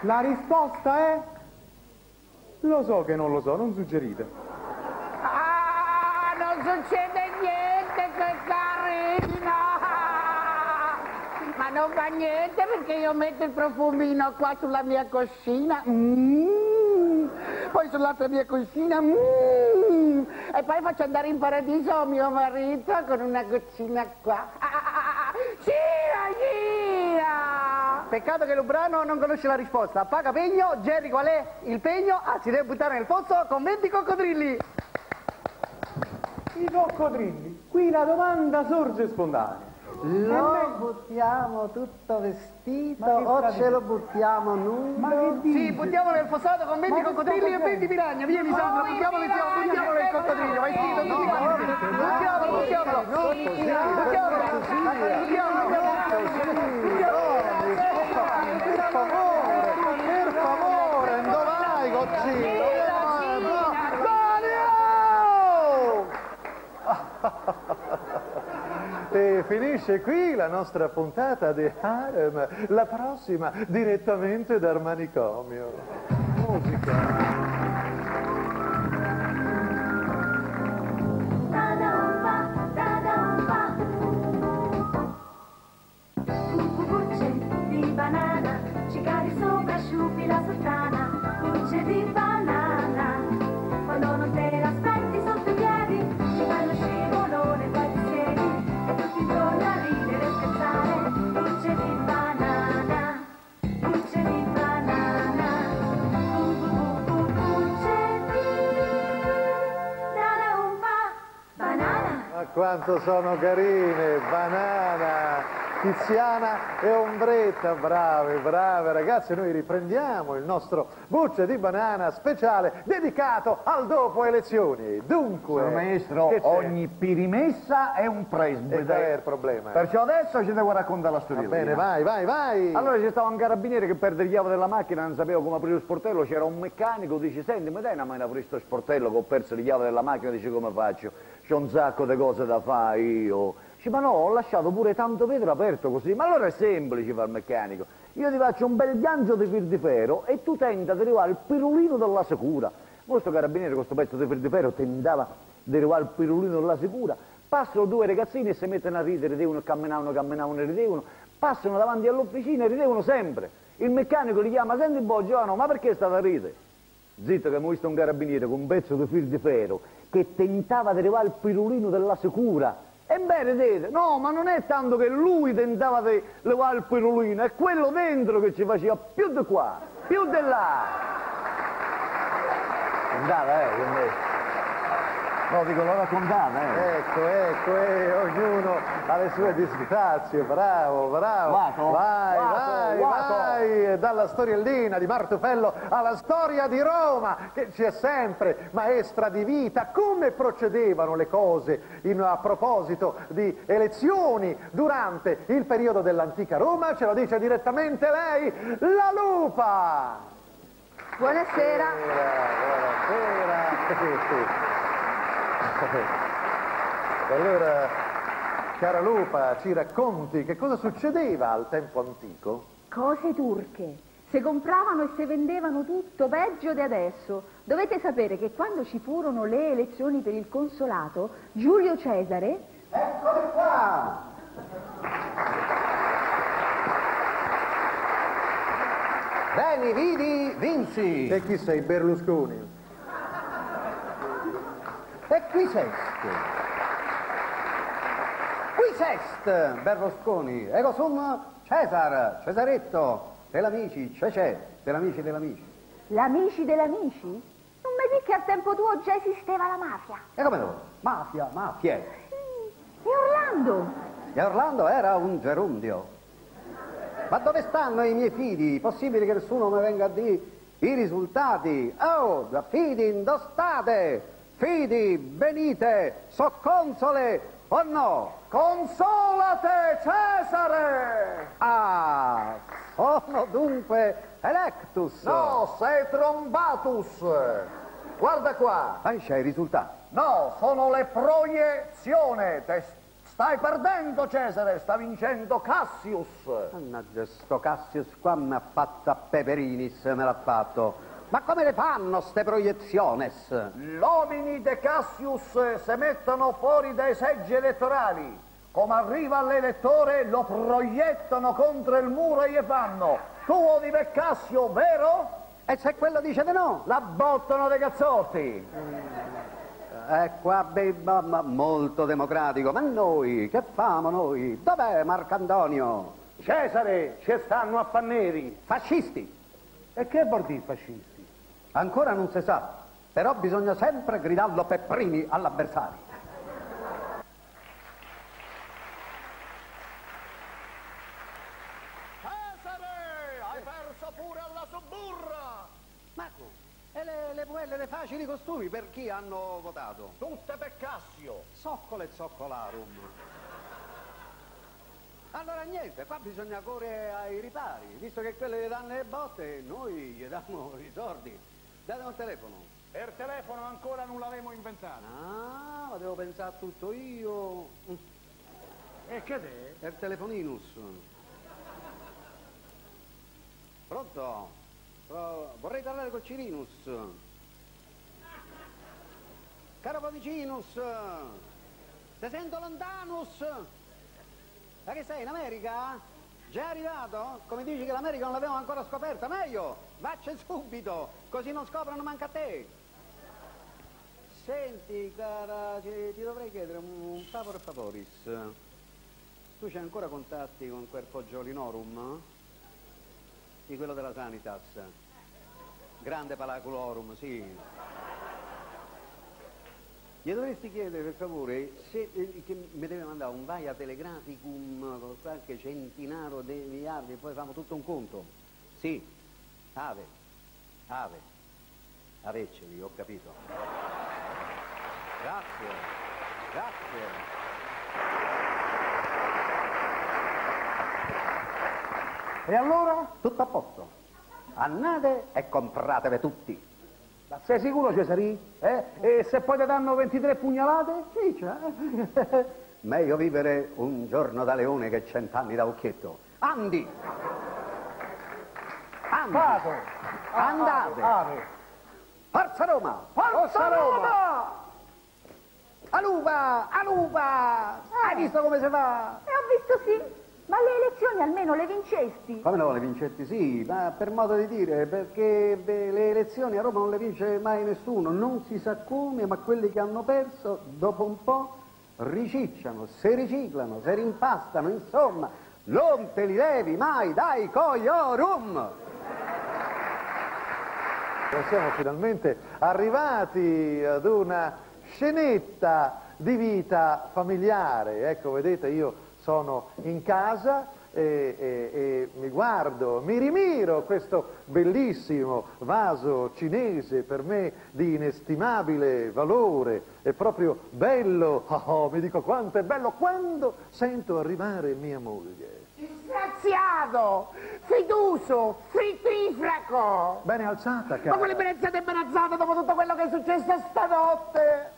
La risposta è... Lo so che non lo so, non suggerite. Ah, non succede non fa niente perché io metto il profumino qua sulla mia coscina. Mm. Poi sull'altra mia coscina. mm. E poi faccio andare in paradiso mio marito con una goccina qua. Ah. Gira, gira! Peccato che Lubrano non conosce la risposta. Paga pegno, Jerry qual è il pegno? Ah, si deve buttare nel pozzo con 20 coccodrilli. I coccodrilli. Qui la domanda sorge spontanea. Lo buttiamo tutto vestito o ce lo buttiamo nudo? Ma che dici? Sì, buttiamolo nel fossato con 20 coccodrilli e 20 piranha. Via Lisandro, buttiamolo, buttiamolo, buttiamolo nel coccodrillo. Vai zitto, tutti quanti. Buttiamolo, buttiamolo. Buttiamolo, buttiamolo. Per favore, per favore, dove vai, Godzilla? Daniel! finisce qui la nostra puntata di Harem, la prossima direttamente dal manicomio. Musica. Banana, ci cadi sopra, sciupi la sultana. Quanto sono carine, banana, Tiziana e Ombretta, brave, brave ragazze, noi riprendiamo il nostro bucce di banana speciale dedicato al dopo elezioni. Dunque, Signor Maestro, ogni pirimessa è un E qual è il presbite. problema? Perciò adesso ci devo raccontare la Va storia. bene, vai, vai, vai. Allora c'è stato un carabiniere che perde le chiavi della macchina, non sapeva come aprire lo sportello, c'era un meccanico, dice, senti, mi dai una mano a aprire sto sportello che ho perso le chiavi della macchina, dice come faccio? C'ho un sacco di cose da fare io. Dice, ma no, ho lasciato pure tanto vetro aperto così, ma allora è semplice fa il meccanico. Io ti faccio un bel gancio di fil di ferro e tu tenta di arrivare al pirulino della sicura. Questo carabiniere con questo pezzo di fil di ferro tentava di arrivare al pirulino della sicura. Passano due ragazzini e si mettono a ridere, ridevano, camminavano, camminavano e ridevano. Passano davanti all'officina e ridevano sempre. Il meccanico li chiama, senti un po' Giovanni, ma perché state a ridere? Zitto che mi ho visto un carabiniere con un pezzo di fil di ferro che tentava di arrivare al pirulino della sicura. Ebbene, vedete, no, ma non è tanto che lui tentava di levare il pirulino, è quello dentro che ci faceva più di qua, più di là. Andava, eh, quindi... No, dico, l'ho raccontata, eh. Ecco, ecco, eh, ognuno ha le sue disgrazie, bravo, bravo. Guato, vai, guato, vai, guato. vai, dalla storiellina di Martufello alla storia di Roma, che ci è sempre maestra di vita. Come procedevano le cose in- a proposito di elezioni durante il periodo dell'antica Roma? Ce lo dice direttamente lei, la lupa! Buonasera. Buonasera, buonasera. E allora, cara Lupa, ci racconti che cosa succedeva al tempo antico? Cose turche. Se compravano e se vendevano tutto peggio di adesso. Dovete sapere che quando ci furono le elezioni per il consolato, Giulio Cesare Eccoli qua! Veni, vidi, vinci! E chi sei, Berlusconi? E qui sest? Qui sest, Berlusconi, ego sum Cesar, Cesaretto, dell'amici, Cecè, dell'amici dell'amici. L'amici dell'amici? Non mi dica che al tempo tuo già esisteva la mafia. E come no? Mafia, mafie. E Orlando? E Orlando era un gerundio. Ma dove stanno i miei fidi? Possibile che nessuno mi venga a dire i risultati? Oh, da fidi indostate! Fidi, venite, socconsole o no? Consolate Cesare! Ah, sono dunque electus. No, sei trombatus! Guarda qua! C'è i risultati. No, sono le proiezioni! Stai perdendo Cesare, sta vincendo Cassius! Mannaggia, sto Cassius qua mi ha fatto a Peperinis, me l'ha fatto. Ma come le fanno ste proieziones? L'omini de Cassius si mettono fuori dai seggi elettorali. Come arriva l'elettore lo proiettano contro il muro e gli fanno tuo di Cassio, vero? E se quello dice di no? La bottano dei cazzotti. Eh, qua bebba, ma molto democratico. Ma noi, che famo noi? Dov'è Marcantonio? Cesare, ci stanno a Panneri. Fascisti. E che vuol dire fascisti? Ancora non si sa, però bisogna sempre gridarlo per primi all'avversario. Cesare, hai perso pure alla suburra. Marco, e le, le puelle, le facili costumi per chi hanno votato? Tutte per Cassio. Zoccole e zoccolarum. Allora niente, qua bisogna correre ai ripari, visto che quelli gli danno le botte, noi gli diamo i soldi. Datemi un telefono. Per telefono ancora non l'avevo inventato. Ah, ma devo pensare a tutto io. E che te? È il telefoninus. Pronto? Pro- vorrei parlare col Cirinus. Caro Pavicinus, ti sento lontanus. Ma che sei, in America? Già arrivato? Come dici che l'America non l'abbiamo ancora scoperta? Meglio, vacci subito, così non scoprono manca te. Senti, cara, ti, ti dovrei chiedere un, un favore favoris. Tu c'hai ancora contatti con quel Poggiolinorum? Di quello della Sanitas? Grande Palaculorum, sì. Gli dovresti chiedere per favore se eh, mi deve mandare un vaia telegraficum con qualche centinaio di miliardi e poi facciamo tutto un conto. Sì, ave, ave, aveceli, ho capito. Grazie, grazie. E allora? Tutto a posto. Andate e compratevi tutti. Ma sei sicuro, Cesarì? Eh? E se poi ti danno 23 pugnalate? Sì, cioè. Meglio vivere un giorno da leone che cent'anni da occhietto. Andi! Andi! Vado! Andate! Ave! Forza Roma! Forza Roma! Aluba! Aluba! Hai visto come si fa? E ho visto sì. Ma le elezioni almeno le vincesti? Come no, le vincetti? Sì, ma per modo di dire, perché beh, le elezioni a Roma non le vince mai nessuno, non si sa come, ma quelli che hanno perso, dopo un po', ricicciano, si riciclano, si rimpastano, insomma, non te li levi mai dai coiorum! Siamo finalmente arrivati ad una scenetta di vita familiare. Ecco, vedete, io sono in casa e, e- e mi guardo, mi rimiro questo bellissimo vaso cinese per me di inestimabile valore, è proprio bello, oh, oh, mi dico quanto è bello quando sento arrivare mia moglie. Disgraziato, fiduso, fritrifraco. Bene alzata, Ma cara. quelle benezze imbarazzate dopo tutto quello che è successo stanotte.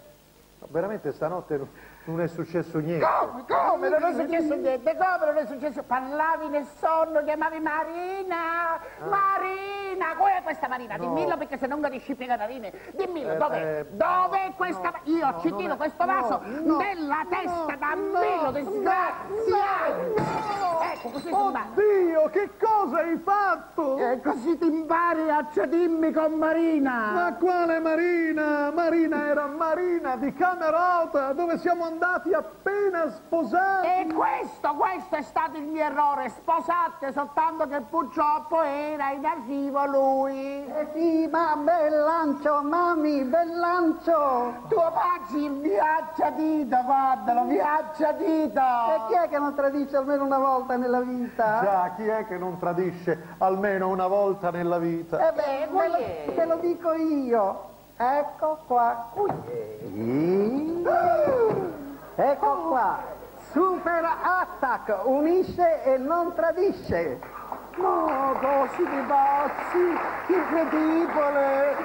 Veramente stanotte non- è successo niente. Come? Come? Non è successo niente? Come non è successo? Parlavi nel sonno, chiamavi Marina! Marina! Qual è questa Marina? No. Dimmelo perché se non capisci piegatarine. Dimmelo, Eh, dov'è? eh, Dov'è questa no, Io no, ci tiro questo no, vaso no, nella testa, no, dammelo, no, disgraziato! Ecco, così. Oddio, che cosa hai fatto? E così ti impari a cedirmi con Marina! Ma quale Marina? Marina era Marina di Camerota, dove siamo andati appena sposati. E questo, questo è stato il mio errore, sposate soltanto che purtroppo era in arrivo lui. Eh sì, ma bel lancio, mami, bel lancio! Tuo pazzi, viaggia dito, guardalo, viaggia dito! E chi è che non tradisce almeno una volta nella vita? Già, chi è che non tradisce almeno una volta nella vita? Eh beh, lo, ve lo dico io. Ecco qua. Sì. Ecco qua. Super Attack unisce e non tradisce. No, così di pazzi, incredibile!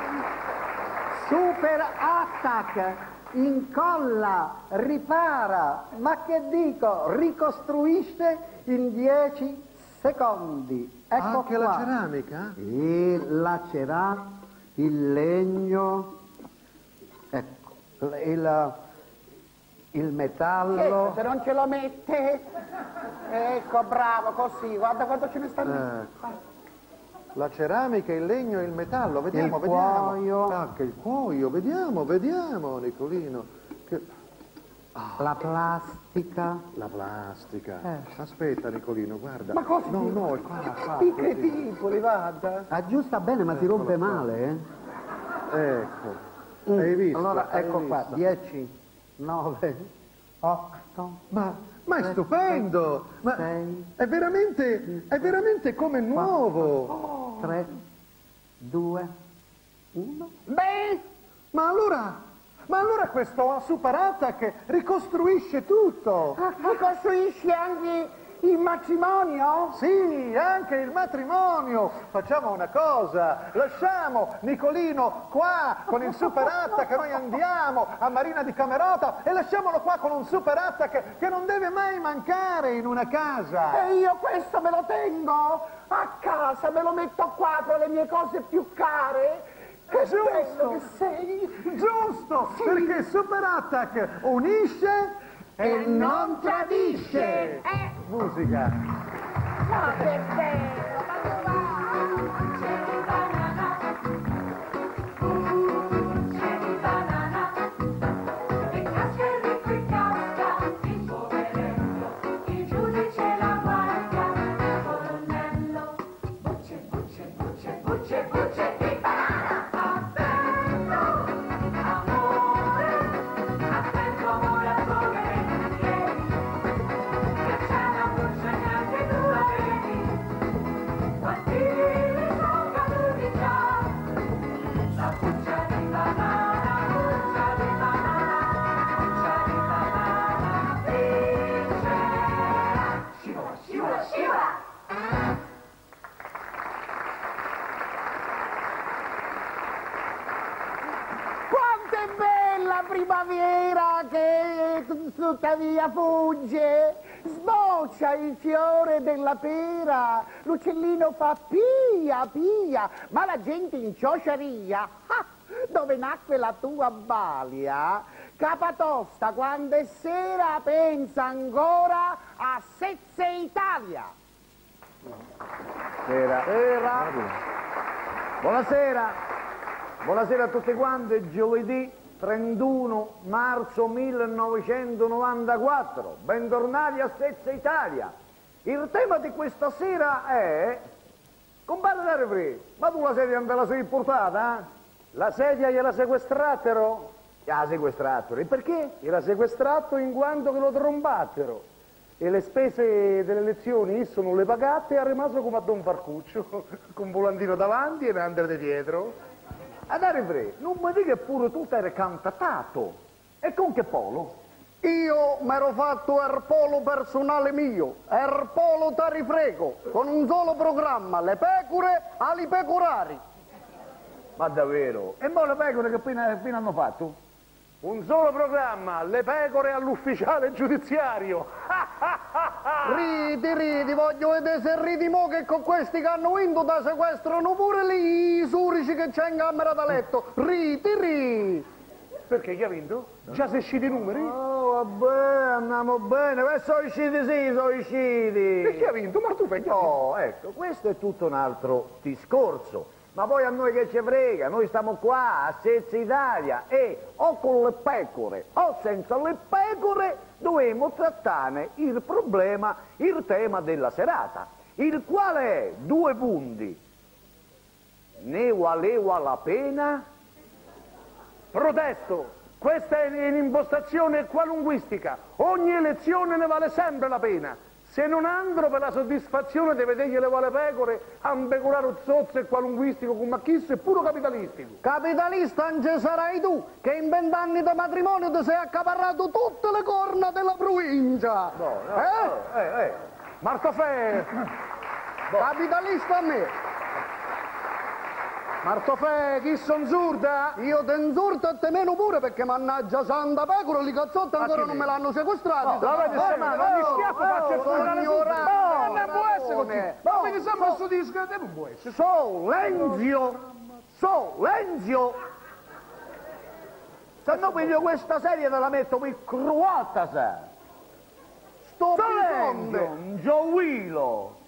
Super Attack incolla, ripara, ma che dico, ricostruisce in 10 secondi. Ecco Anche qua. la ceramica? E la cerà, il legno, ecco, il, il metallo. Ecco, se non ce lo mette, ecco, bravo, così, guarda quanto ce ne stanno. Ecco. La ceramica, il legno e il metallo, vediamo, Il vediamo. cuoio. Anche il cuoio, vediamo, vediamo, Nicolino. Che- La plastica. La plastica. Aspetta, Nicolino, guarda. Ma cosa No, no, qua, qua. Incredibile, guarda! Aggiusta bene ma si rompe male, eh? Ecco. Hai visto? Allora, ecco qua, visto? 10, 9, 8, Ma, ma è stupendo! Ma è veramente, è veramente come nuovo! 3, 2, 1. Beh, Ma allora, ma allora questo Super Attack ricostruisce tutto! ricostruisce anche Il matrimonio? Sì, anche il matrimonio. Facciamo una cosa, lasciamo Nicolino qua con il super attack, noi andiamo a Marina di Camerota e lasciamolo qua con un super attack che non deve mai mancare in una casa. E io questo me lo tengo a casa, me lo metto qua tra le mie cose più care. Che bello che sei! Giusto, perché super attack unisce E non tradisce! Eh. Musica. Ma che bello! Tuttavia fugge, sboccia il fiore della pera, l'uccellino fa pia pia, ma la gente in ciociaria, ah, dove nacque la tua balia, capatosta quando è sera pensa ancora a Sezze Italia. Sera. Buonasera. Buonasera a tutti quanti, giovedì 31 marzo 1994. Bentornati a Stezza Italia. Il tema di questa sera è... Compare Darifri, ma tu la sedia non te la sei portata? eh? La sedia gliela sequestrattero? Ah, sequestrato. E perché? Era sequestrato in quanto che lo trombattero. E le spese delle lezioni sono le pagate e è rimasto come a Don Farcuccio, con volantino davanti e di dietro. Ad Darifri, non mi dica che pure tu eri cantato. E con che polo? Io mi ero fatto il polo personale mio, il polo tarifreco, con un solo programma, le pecore ali pecorari. Ma davvero? E mo le pecore che fine hanno fatto? Un solo programma, le pecore all'ufficiale giudiziario. Ridi, ridi, voglio vedere se ridi mo che con questi che hanno vinto da sequestrano pure lì i surici che c'è in camera da letto. Ridi, ridi. Perché chi ha vinto? Già sei usciti i numeri? Oh, vabbè, andiamo bene. Eh, sono usciti, sì, sono usciti. E chi ha vinto? Ma tu fai? Oh, ecco, questo è tutto un altro discorso. Ma poi a noi che ci frega, noi stiamo qua a Sezza Italia e o con le pecore o senza le pecore dovremo trattare il problema, il tema della serata, il quale è due punti. Ne valeva la pena? Protesto! Questa è un'impostazione qualunquistica. Ogni elezione ne vale sempre la pena. Se non andro per la soddisfazione di vedere le vale pecore, a un pecoraro zozzo e qualunquistico come chissà è puro capitalistico. Capitalista anche sarai tu, che in vent'anni di matrimonio ti sei accaparrato tutte le corna della provincia. No, no, eh? eh, eh. Martofè! Capitalista a me. Martofè, chi son zurda? Io te insurto e te meno pure perché mannaggia santa pecora, li cazzotti ancora non me l'hanno sequestrato. La vedi sempre, ogni schiaffo faccio esplodere tutto. No, non può essere così. No, Ma vedi sempre questo disco, te non può essere. Solenzio! Solenzio! Se no piglio questa serie te la metto qui cruota, sa! Sto Solenzio! bisonte.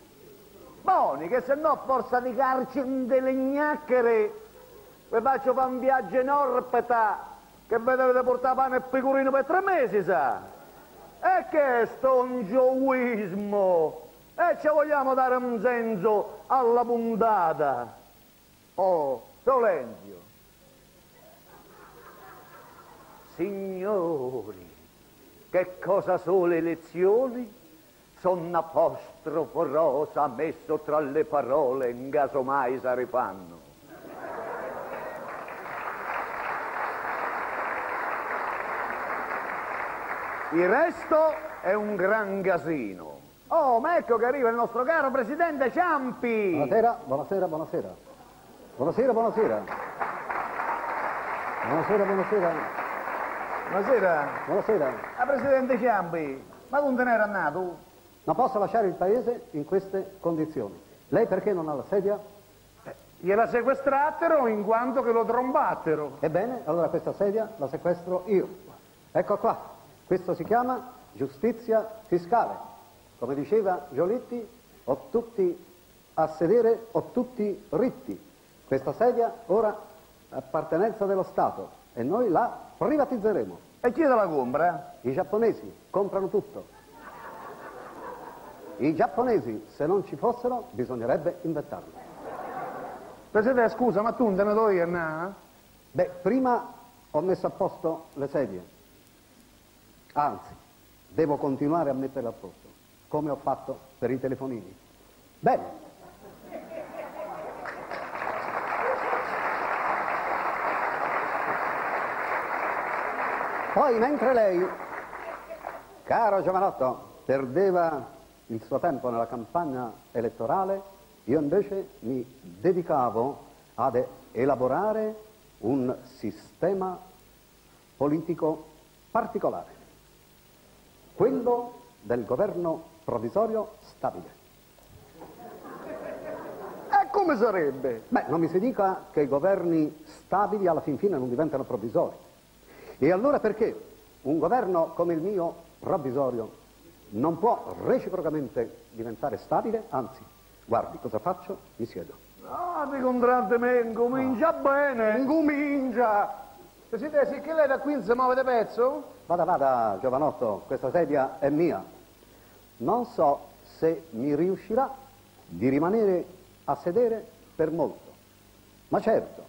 Boni, che se no forza di carci delle gnacchere vi faccio fare un viaggio in orbita che vi dovete portare pane e pecorino per tre mesi, sa! E che è sto un gioismo? E ci vogliamo dare un senso alla puntata! Oh, Solenzio! Signori, che cosa sono le lezioni? Sono un apostrofo rosa messo tra le parole, in caso mai si rifanno. Il resto è un gran casino. Oh, ma ecco che arriva il nostro caro presidente Ciampi. Buonasera, buonasera, buonasera. Buonasera, buonasera. Buonasera, buonasera. Buonasera. Buonasera. Ah, presidente Ciampi, ma non te ne era nato? Non posso lasciare il paese in queste condizioni. Lei perché non ha la sedia? Gliela sequestrattero in quanto che lo trombattero. Ebbene, allora questa sedia la sequestro io. Ecco qua. Questo si chiama giustizia fiscale. Come diceva Giolitti, o tutti a sedere o tutti ritti. Questa sedia ora è appartenenza dello Stato e noi la privatizzeremo. E chi la compra? I giapponesi comprano tutto. I giapponesi, se non ci fossero, bisognerebbe inventarli. Presidente, scusa, ma tu non te ne do io, no? Beh, prima ho messo a posto le sedie. Anzi, devo continuare a metterle a posto, come ho fatto per i telefonini. Bene. Poi, mentre lei, caro giovanotto, perdeva il suo tempo nella campagna elettorale, io invece mi dedicavo ad elaborare un sistema politico particolare, quello del governo provvisorio stabile. E come sarebbe? Beh, non mi si dica che i governi stabili alla fin fine non diventano provvisori. E allora perché un governo come il mio, provvisorio, non può reciprocamente diventare stabile? Anzi, guardi cosa faccio? Mi siedo. Ah, di contrarre me, incomincia bene. Incomincia! Presidente, sicché lei da qui non si muove di pezzo? Vada, vada, giovanotto, questa sedia è mia. Non so se mi riuscirà di rimanere a sedere per molto. Ma certo,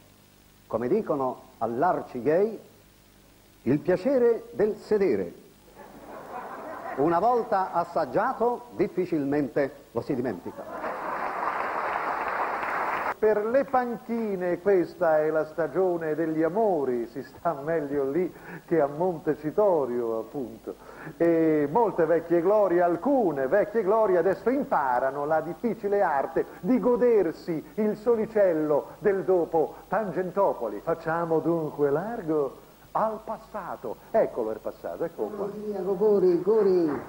come dicono all'arci gay, il piacere del sedere, una volta assaggiato, difficilmente lo si dimentica. Per le panchine questa è la stagione degli amori, si sta meglio lì che a Montecitorio appunto. E molte vecchie glorie, alcune vecchie glorie adesso imparano la difficile arte di godersi il solicello del dopo Tangentopoli. Facciamo dunque largo al passato. Eccolo il passato, eccolo qua. Cori, cori.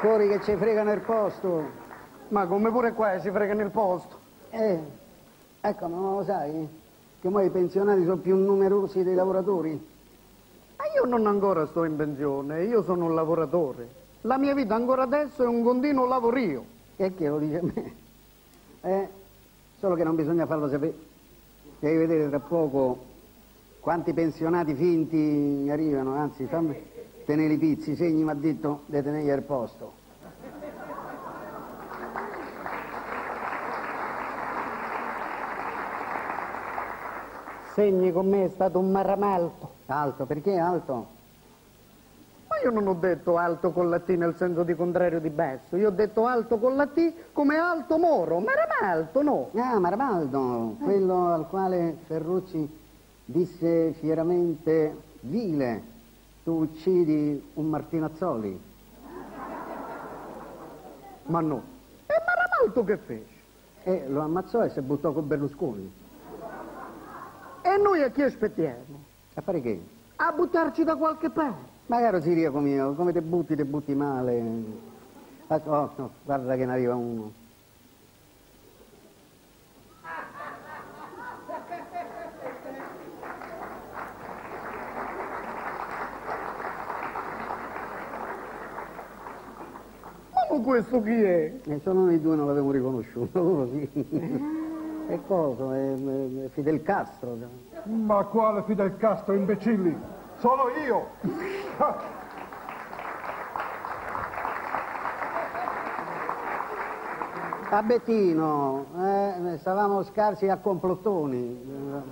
Cori che ci fregano il posto. Ma come pure qua si frega nel posto. Eh, ecco, ma non lo sai? Che poi i pensionati sono più numerosi dei lavoratori. Ma io non ancora sto in pensione, io sono un lavoratore. La mia vita ancora adesso è un continuo lavorio. E che lo dice a me? Eh, solo che non bisogna farlo sapere. Devi vedere tra poco quanti pensionati finti arrivano, anzi fammi tenere i pizzi, segni mi ha detto di tenere al posto. Segni con me è stato un maramalto. Alto, perché alto? Ma io non ho detto alto con la T nel senso di contrario di basso, io ho detto alto con la T come alto moro, maramalto no. Ah, Marabaldo, quello al quale Ferrucci disse fieramente, vile, tu uccidi un Martinazzoli. Ma no. E maramalto che fece? E lo ammazzò e si buttò con Berlusconi. E noi a chi aspettiamo? A fare che? A buttarci da qualche parte. Ma caro Siriaco mio, come te butti, te butti male. Ah, oh, no, guarda che ne arriva uno. Ma questo chi è? E solo noi due non l'avevo riconosciuto, loro sì. E cosa? È- è Fidel Castro. Ma quale Fidel Castro, imbecilli? Sono io! A Bettino, eh, stavamo scarsi a complottoni.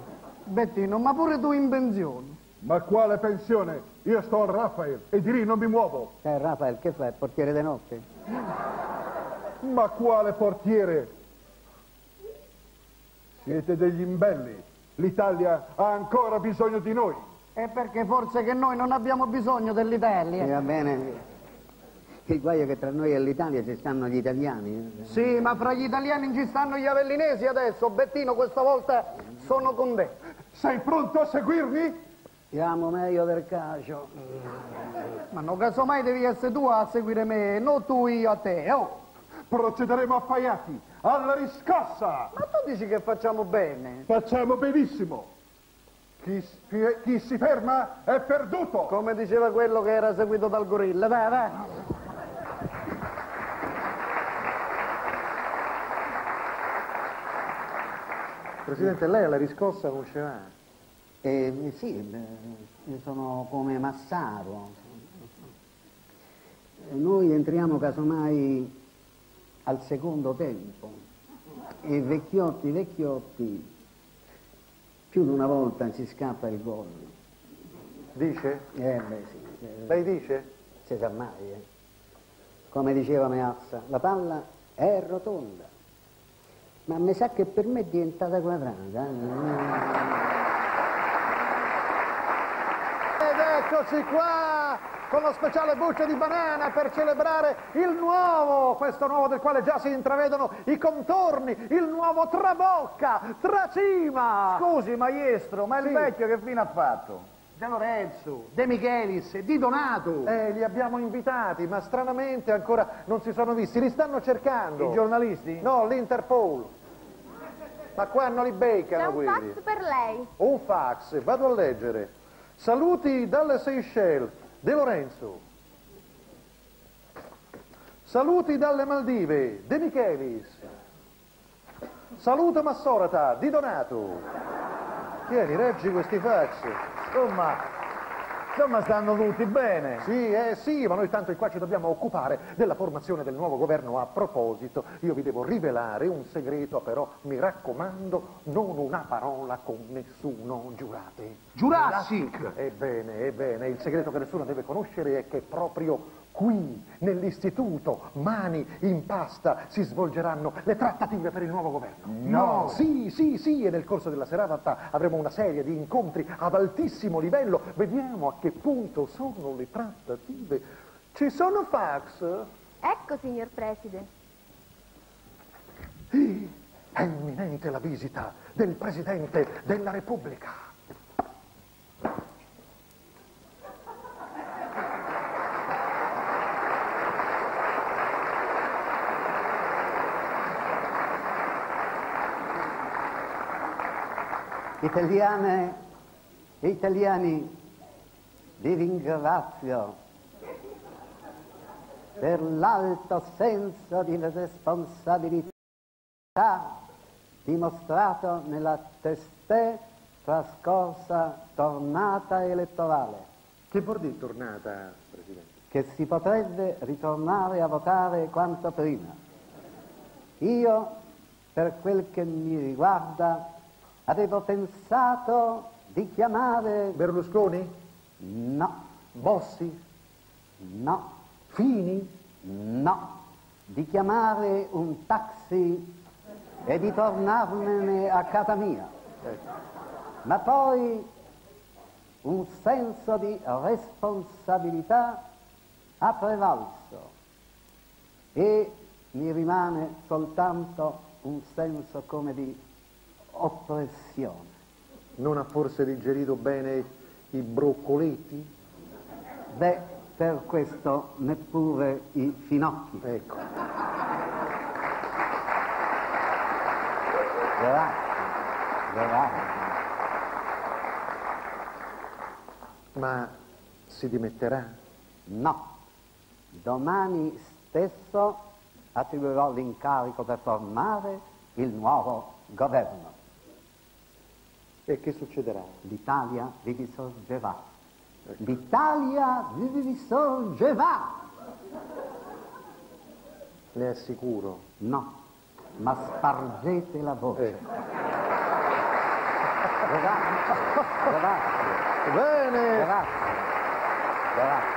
Bettino, ma pure tu in pensione. Ma quale pensione? Io sto a Raffaele e di lì non mi muovo. Eh, Rafael, che fai? Portiere di notte? Ma quale portiere? Siete degli imbelli. L'Italia ha ancora bisogno di noi. È perché forse che noi non abbiamo bisogno E dell'Italia. va bene. Il guaio è che tra noi e l'Italia ci stanno gli italiani. eh. Sì, ma fra gli italiani ci stanno gli avellinesi adesso. Bettino, questa volta sono con te. Sei pronto a seguirmi? Siamo meglio del calcio. Ma no, casomai devi essere tu a seguire me, non tu io a te. Oh. Procederemo affaiati alla riscossa. Ma tu dici che facciamo bene? Facciamo benissimo. Chi, si- chi si ferma è perduto. Come diceva quello che era seguito dal gorilla. Vai, vai. Presidente, lei alla riscossa non ce l'ha. Eh, sì, beh, io sono come Massaro. Eh, Noi entriamo casomai al secondo tempo e vecchiotti, vecchiotti, più di una volta ci scappa il gol. Dice? Eh beh sì, eh, Lei dice? si sa mai. eh. Come diceva Meazza, la palla è rotonda, ma mi sa che per me è diventata quadrata. eh. Ed eccoci qua con lo speciale buccia di banana per celebrare il nuovo, questo nuovo del quale già si intravedono i contorni, il nuovo Trabocca, Tracima. Scusi, maestro, ma il Sì. vecchio che fine ha fatto? De Lorenzo, De Michelis, Di Donato. Eh, li abbiamo invitati, ma stranamente ancora non si sono visti, li stanno cercando. I giornalisti? No, l'Interpol. Ma quando li C'è beccano un quelli? fax per lei. Un fax, vado a leggere. Saluti dalle Seychelles, De Lorenzo. Saluti dalle Maldive, De Michelis. Saluto Massorata, Di Donato. Tieni, reggi questi fax. Insomma, insomma stanno tutti bene. Sì, eh sì, ma noi tanto qua ci dobbiamo occupare della formazione del nuovo governo. A proposito, io vi devo rivelare un segreto, però mi raccomando, non una parola con nessuno, giurate. Jurassic. Ebbene, ebbene, il segreto che nessuno deve conoscere è che proprio qui, nell'istituto, mani in pasta, si svolgeranno le trattative per il nuovo governo. No. Sì, sì, sì, e nel corso della serata avremo una serie di incontri ad altissimo livello. Vediamo a che punto sono le trattative. Ci sono fax? Ecco, signor Preside. È imminente la visita del Presidente della Repubblica. Italiane e italiani, vi ringrazio per l'alto senso di responsabilità dimostrato nella testè trascorsa tornata elettorale, Che vuol dire tornata, Presidente? che si potrebbe ritornare a votare quanto prima. Io, per quel che mi riguarda, avevo pensato di chiamare... Berlusconi? No, Bossi? no, Fini? no, di chiamare un taxi e di tornarmene a casa mia. Ma poi un senso di responsabilità ha prevalso e mi rimane soltanto un senso come di oppressione. Non ha forse digerito bene i broccoletti? Beh, per questo neppure i finocchi. Ecco. Grazie, grazie. Ma si dimetterà? No, domani stesso attribuirò l'incarico per formare il nuovo governo. E che succederà? L'Italia vi risorgerà. L'Italia vi risorgerà. Ne è sicuro? No, ma spargete la voce. Eh. Grazie, grazie, Bene! grazie, grazie.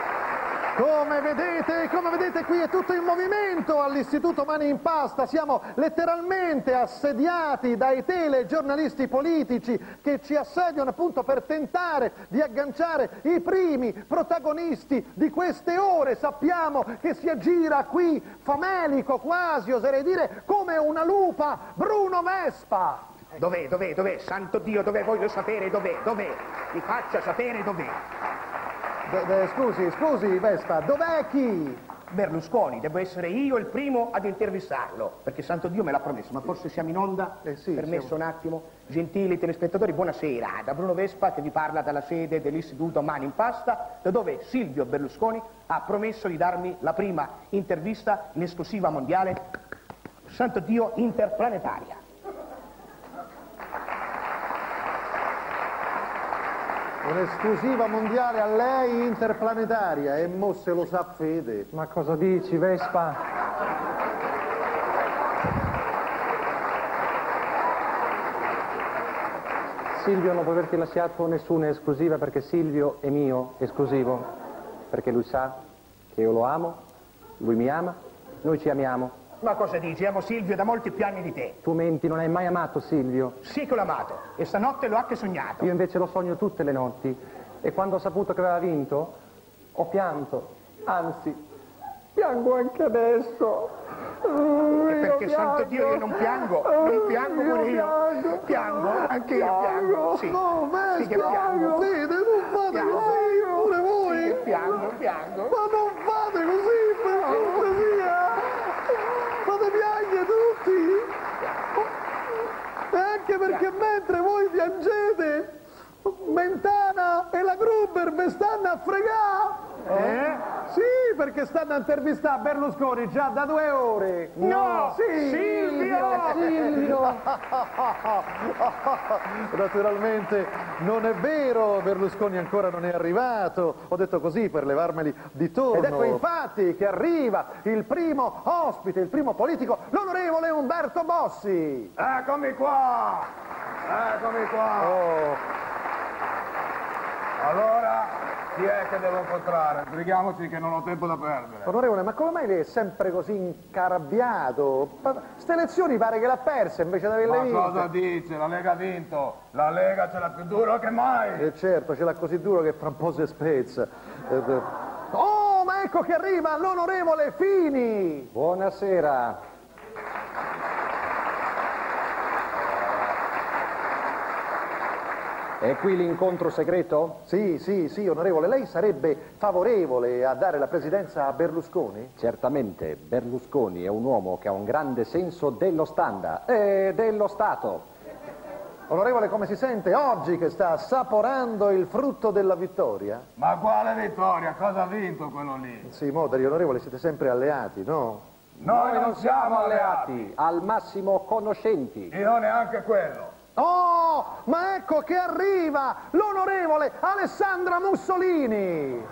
Come vedete, come vedete qui è tutto in movimento all'Istituto Mani in Pasta, siamo letteralmente assediati dai telegiornalisti politici che ci assediano appunto per tentare di agganciare i primi protagonisti di queste ore. Sappiamo che si aggira qui famelico quasi, oserei dire, come una lupa, Bruno Vespa. Dov'è, dov'è, dov'è? Santo Dio, dov'è? Voglio sapere dov'è, dov'è? Mi faccia sapere dov'è. D- d- scusi, scusi Vespa, dov'è chi? Berlusconi, devo essere io il primo ad intervistarlo, perché Santo Dio me l'ha promesso, ma forse siamo in onda? Eh sì, Permesso siamo- un attimo? Gentili telespettatori, buonasera. Da Bruno Vespa che vi parla dalla sede dell'Istituto Mani in Pasta, da dove Silvio Berlusconi ha promesso di darmi la prima intervista in esclusiva mondiale, Santo Dio interplanetaria. Un'esclusiva mondiale a lei interplanetaria e mo se lo sa Fede. Ma cosa dici, Vespa? Silvio non può averti lasciato nessuna esclusiva perché Silvio è mio esclusivo, perché lui sa che io lo amo, lui mi ama, noi ci amiamo. Ma cosa dici? Amo Silvio da molti più anni di te. Tu menti, non hai mai amato Silvio. Sì che l'ho amato, e stanotte l'ho anche sognato. Io invece lo sogno tutte le notti e quando ho saputo che aveva vinto ho pianto, anzi, piango anche adesso. E perché santo Dio io non piango, non piango pure io. Piango, anche io piango. Sì, No, Vespa, sì che piango. Fede, non fate Piango. così, pure voi. Sì piango, piango. Ma non fate così, per cortesia! Fate piangere tutti! E anche perché mentre voi piangete, Mentana e la Gruber vi stanno a fregare! Eh? Sì, perché stanno a intervistare Berlusconi già da due ore! No! Sì! Silvio! Silvio! Naturalmente non è vero, Berlusconi ancora non è arrivato, ho detto così per levarmeli di torno. Ed ecco infatti che arriva il primo ospite, il primo politico, l'onorevole Umberto Bossi. Eccomi qua! Eccomi qua! Oh, Allora, chi è che devo incontrare? Sbrighiamoci che non ho tempo da perdere. onorevole, ma come mai lei è sempre così incarabbiato? Ste elezioni pare che l'ha persa invece di averle Ma vinte. cosa dice? La Lega ha vinto! La Lega ce l'ha più duro che mai! E certo, ce l'ha così duro che fra un po' si spezza. Eh, eh. Oh, ma ecco che arriva l'onorevole Fini! Buonasera. È qui l'incontro segreto? Sì, sì, sì, onorevole, lei sarebbe favorevole a dare la presidenza a Berlusconi? Certamente, Berlusconi è un uomo che ha un grande senso dello standard e dello Stato. Onorevole, come si sente oggi che sta assaporando il frutto della vittoria? Ma quale vittoria? Cosa ha vinto quello lì? Sì, Moderi, onorevole, siete sempre alleati, no? Noi non siamo alleati! al massimo conoscenti. Io neanche quello! Oh, ma ecco che arriva l'onorevole Alessandra Mussolini!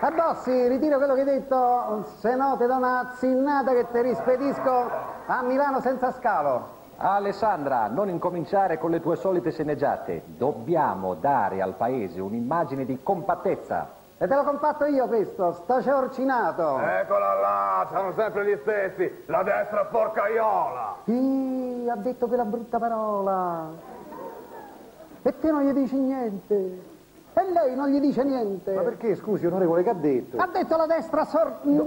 A Bossi, ritiro quello che hai detto, se no ti do una zinnata che ti rispedisco a Milano senza scalo. Alessandra, non incominciare con le tue solite sceneggiate. Dobbiamo dare al paese un'immagine di compattezza. E te l'ho compatto io questo, sto ciorcinato. Eccola là, sono sempre gli stessi! La destra porcaiola! Ih, ha detto quella brutta parola. E te non gli dici niente. E lei non gli dice niente. Ma perché, scusi, onorevole, che ha detto? Ha detto la destra sor... Mm,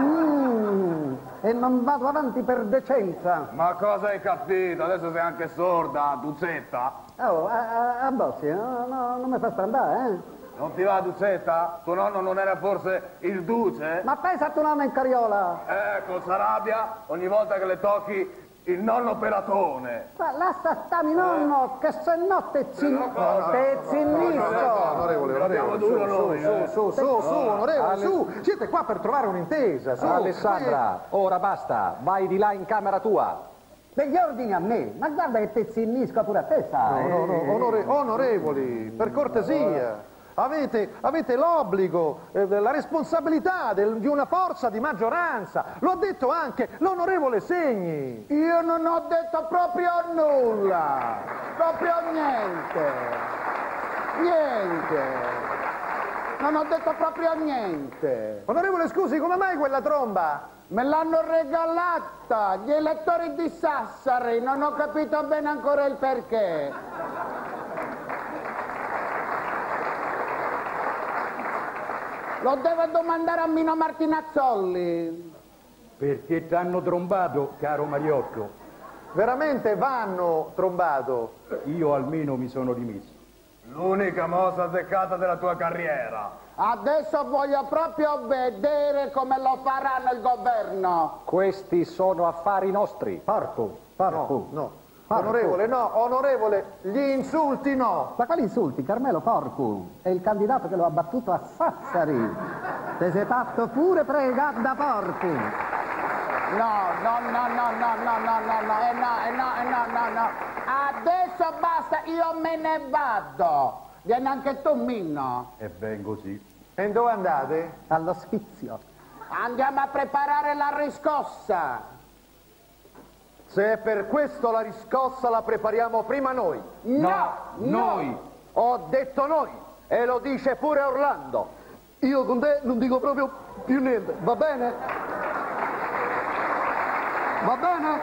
mm, e non vado avanti per decenza. Ma cosa hai capito? Adesso sei anche sorda, Duzzetta? Oh, a, a, a Bossi, no, no, non mi fa strandare, eh? Non ti va Duzzetta? Tuo nonno non era forse il duce? Ma pensa a tuo nonno in carriola. Ecco, s'arrabbia ogni volta che le tocchi il nonno pelatone. Ma lascia stare nonno, che se no te, zin... no, cosa? te zinnisco. Onorevole, onorevole, duro su, noi, su, eh. su, su, su, onorevole, su, siete qua per trovare un'intesa, su. Alessandra, ora basta, vai di là in camera tua. Degli ordini a me, ma guarda che te zinnisco pure a te, Eh, sai. No, no, no, onore- onorevoli, per cortesia. Avete, avete l'obbligo, eh, la responsabilità del- di una forza di maggioranza. Lo ha detto anche l'onorevole Segni. Io non ho detto proprio nulla, proprio niente, niente. Non ho detto proprio niente. Onorevole, scusi, come mai quella tromba? Me l'hanno regalata gli elettori di Sassari, non ho capito bene ancora il perché. Lo devo domandare a Mino Martinazzolli. Perché t'hanno trombato, caro Mariotto. Veramente vanno trombato. Io almeno mi sono dimesso. L'unica mossa azzeccata della tua carriera. Adesso voglio proprio vedere come lo faranno il governo. Questi sono affari nostri. Porco, porco. No, onorevole, no, onorevole, gli insulti no. Ma quali insulti? Carmelo Porcu è il candidato che lo ha battuto a Sassari. Te sei fatto pure prega da Porcu. No, no, no, no, no, no, no, no, no, eh no, eh no, eh no, no, no. Adesso basta, io me ne vado. Vieni anche tu, Minno. E ben così. E dove andate? All'ospizio. Andiamo a preparare la riscossa. Se è per questo la riscossa la prepariamo prima noi. No, Noi! Ho detto noi, e lo dice pure Orlando. Io con te non dico proprio più niente, va bene? Va bene?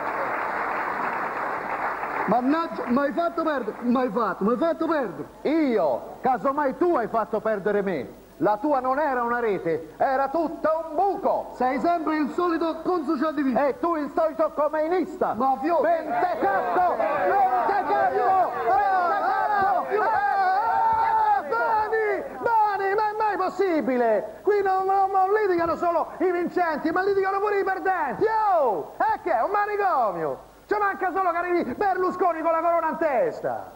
Mannaggia, mi hai fatto perdere, mi hai fatto, mi hai fatto perdere. Io, casomai tu hai fatto perdere me. La tua non era una rete, era tutta un buco. Sei sempre il solito consociato di vita. E tu il solito comeinista. Mafioso. Mentecatto! Mentecatto! Bani! Bani! Ma è mai possibile? Qui non, non- non litigano solo i vincenti, ma litigano pure i perdenti. Oh! E che è? Un manicomio! Ci manca solo che arrivi Berlusconi con la corona in testa.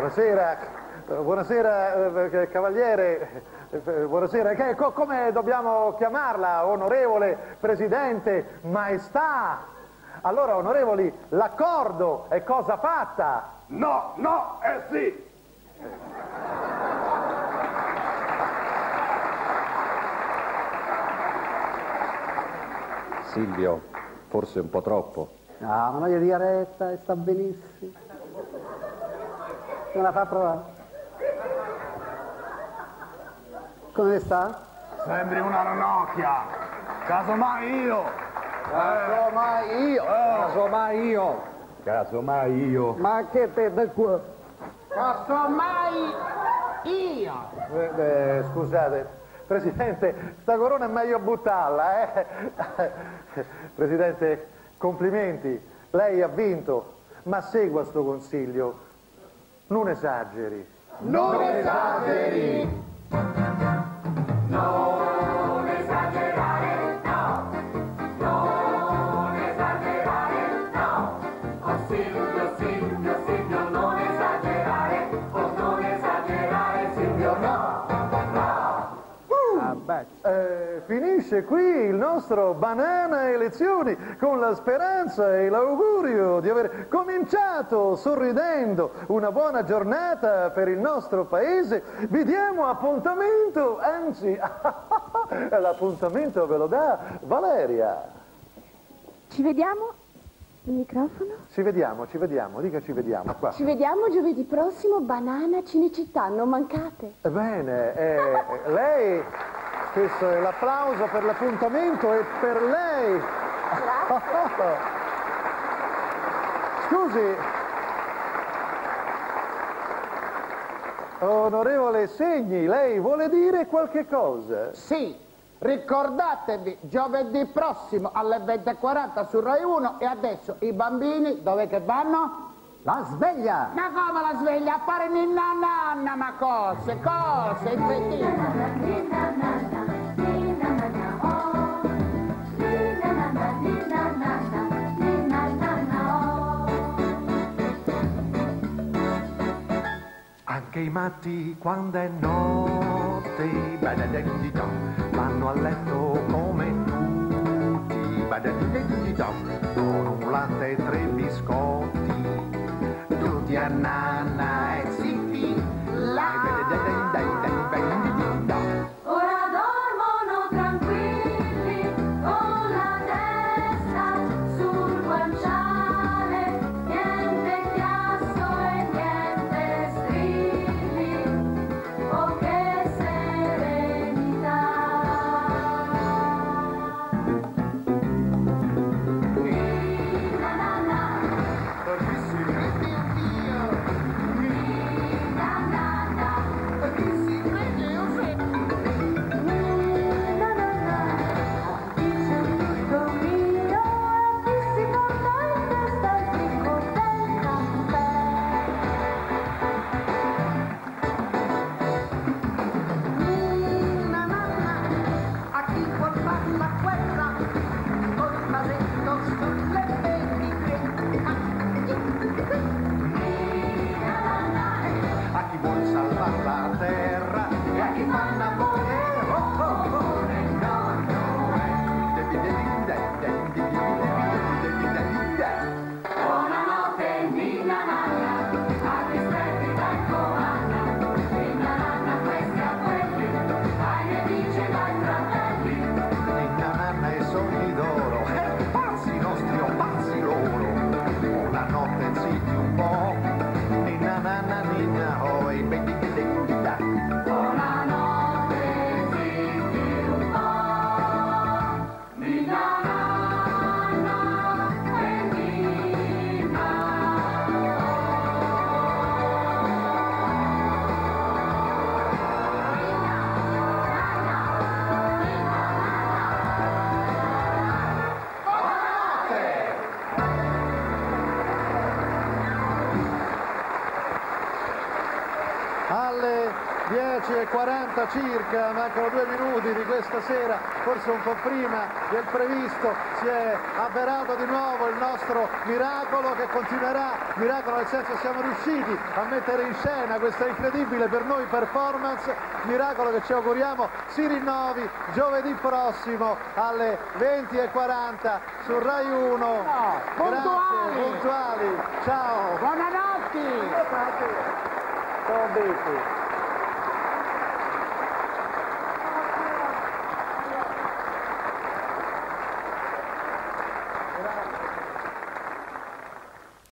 Buonasera, buonasera eh, cavaliere, eh, buonasera, che, co- come dobbiamo chiamarla? Onorevole Presidente, Maestà? Allora, onorevoli, l'accordo è cosa fatta? No, no, eh sì! Silvio, forse un po' troppo. No, ma non gli dia retta e sta benissimo. Me la fa provare. Come sta? Sembri una ranocchia! Casomai io! Casomai io! Casomai io. Casomai io! Ma che te da qua? Casomai io. Eh, eh, scusate, Presidente, sta corona è meglio buttarla, eh? Presidente, complimenti, lei ha vinto, ma segua sto consiglio, non esageri. Non esageri. Eh, finisce qui il nostro banana elezioni con la speranza e l'augurio di aver cominciato sorridendo una buona giornata per il nostro paese. Vi diamo appuntamento, anzi, l'appuntamento ve lo dà Valeria. Ci vediamo? Il microfono? Ci vediamo, ci vediamo, dica ci vediamo qua. Ci vediamo giovedì prossimo, Banana Cinecittà, non mancate. Bene, eh, lei, questo è l'applauso per l'appuntamento e per lei. Scusi, onorevole Segni, lei vuole dire qualche cosa? Sì, ricordatevi, giovedì prossimo alle 20.40 su Rai 1 e adesso i bambini dove che vanno? La sveglia! Ma come la sveglia? A fare ninna nanna, ma cose, cose, incredibili. Anche i matti quando è notte buonanotte, badadadididam, vanno a letto come tutti, badadadididam, con un latte e tre biscotti, Yeah, nine nights. 10.40 circa, mancano due minuti di questa sera, forse un po' prima del previsto, si è avverato di nuovo il nostro miracolo che continuerà, miracolo nel senso siamo riusciti a mettere in scena questa incredibile per noi performance, miracolo che ci auguriamo si rinnovi giovedì prossimo alle 20.40 su Rai 1. puntuali. Grazie, puntuali. Ciao. Buonanotte! Ciao Betty.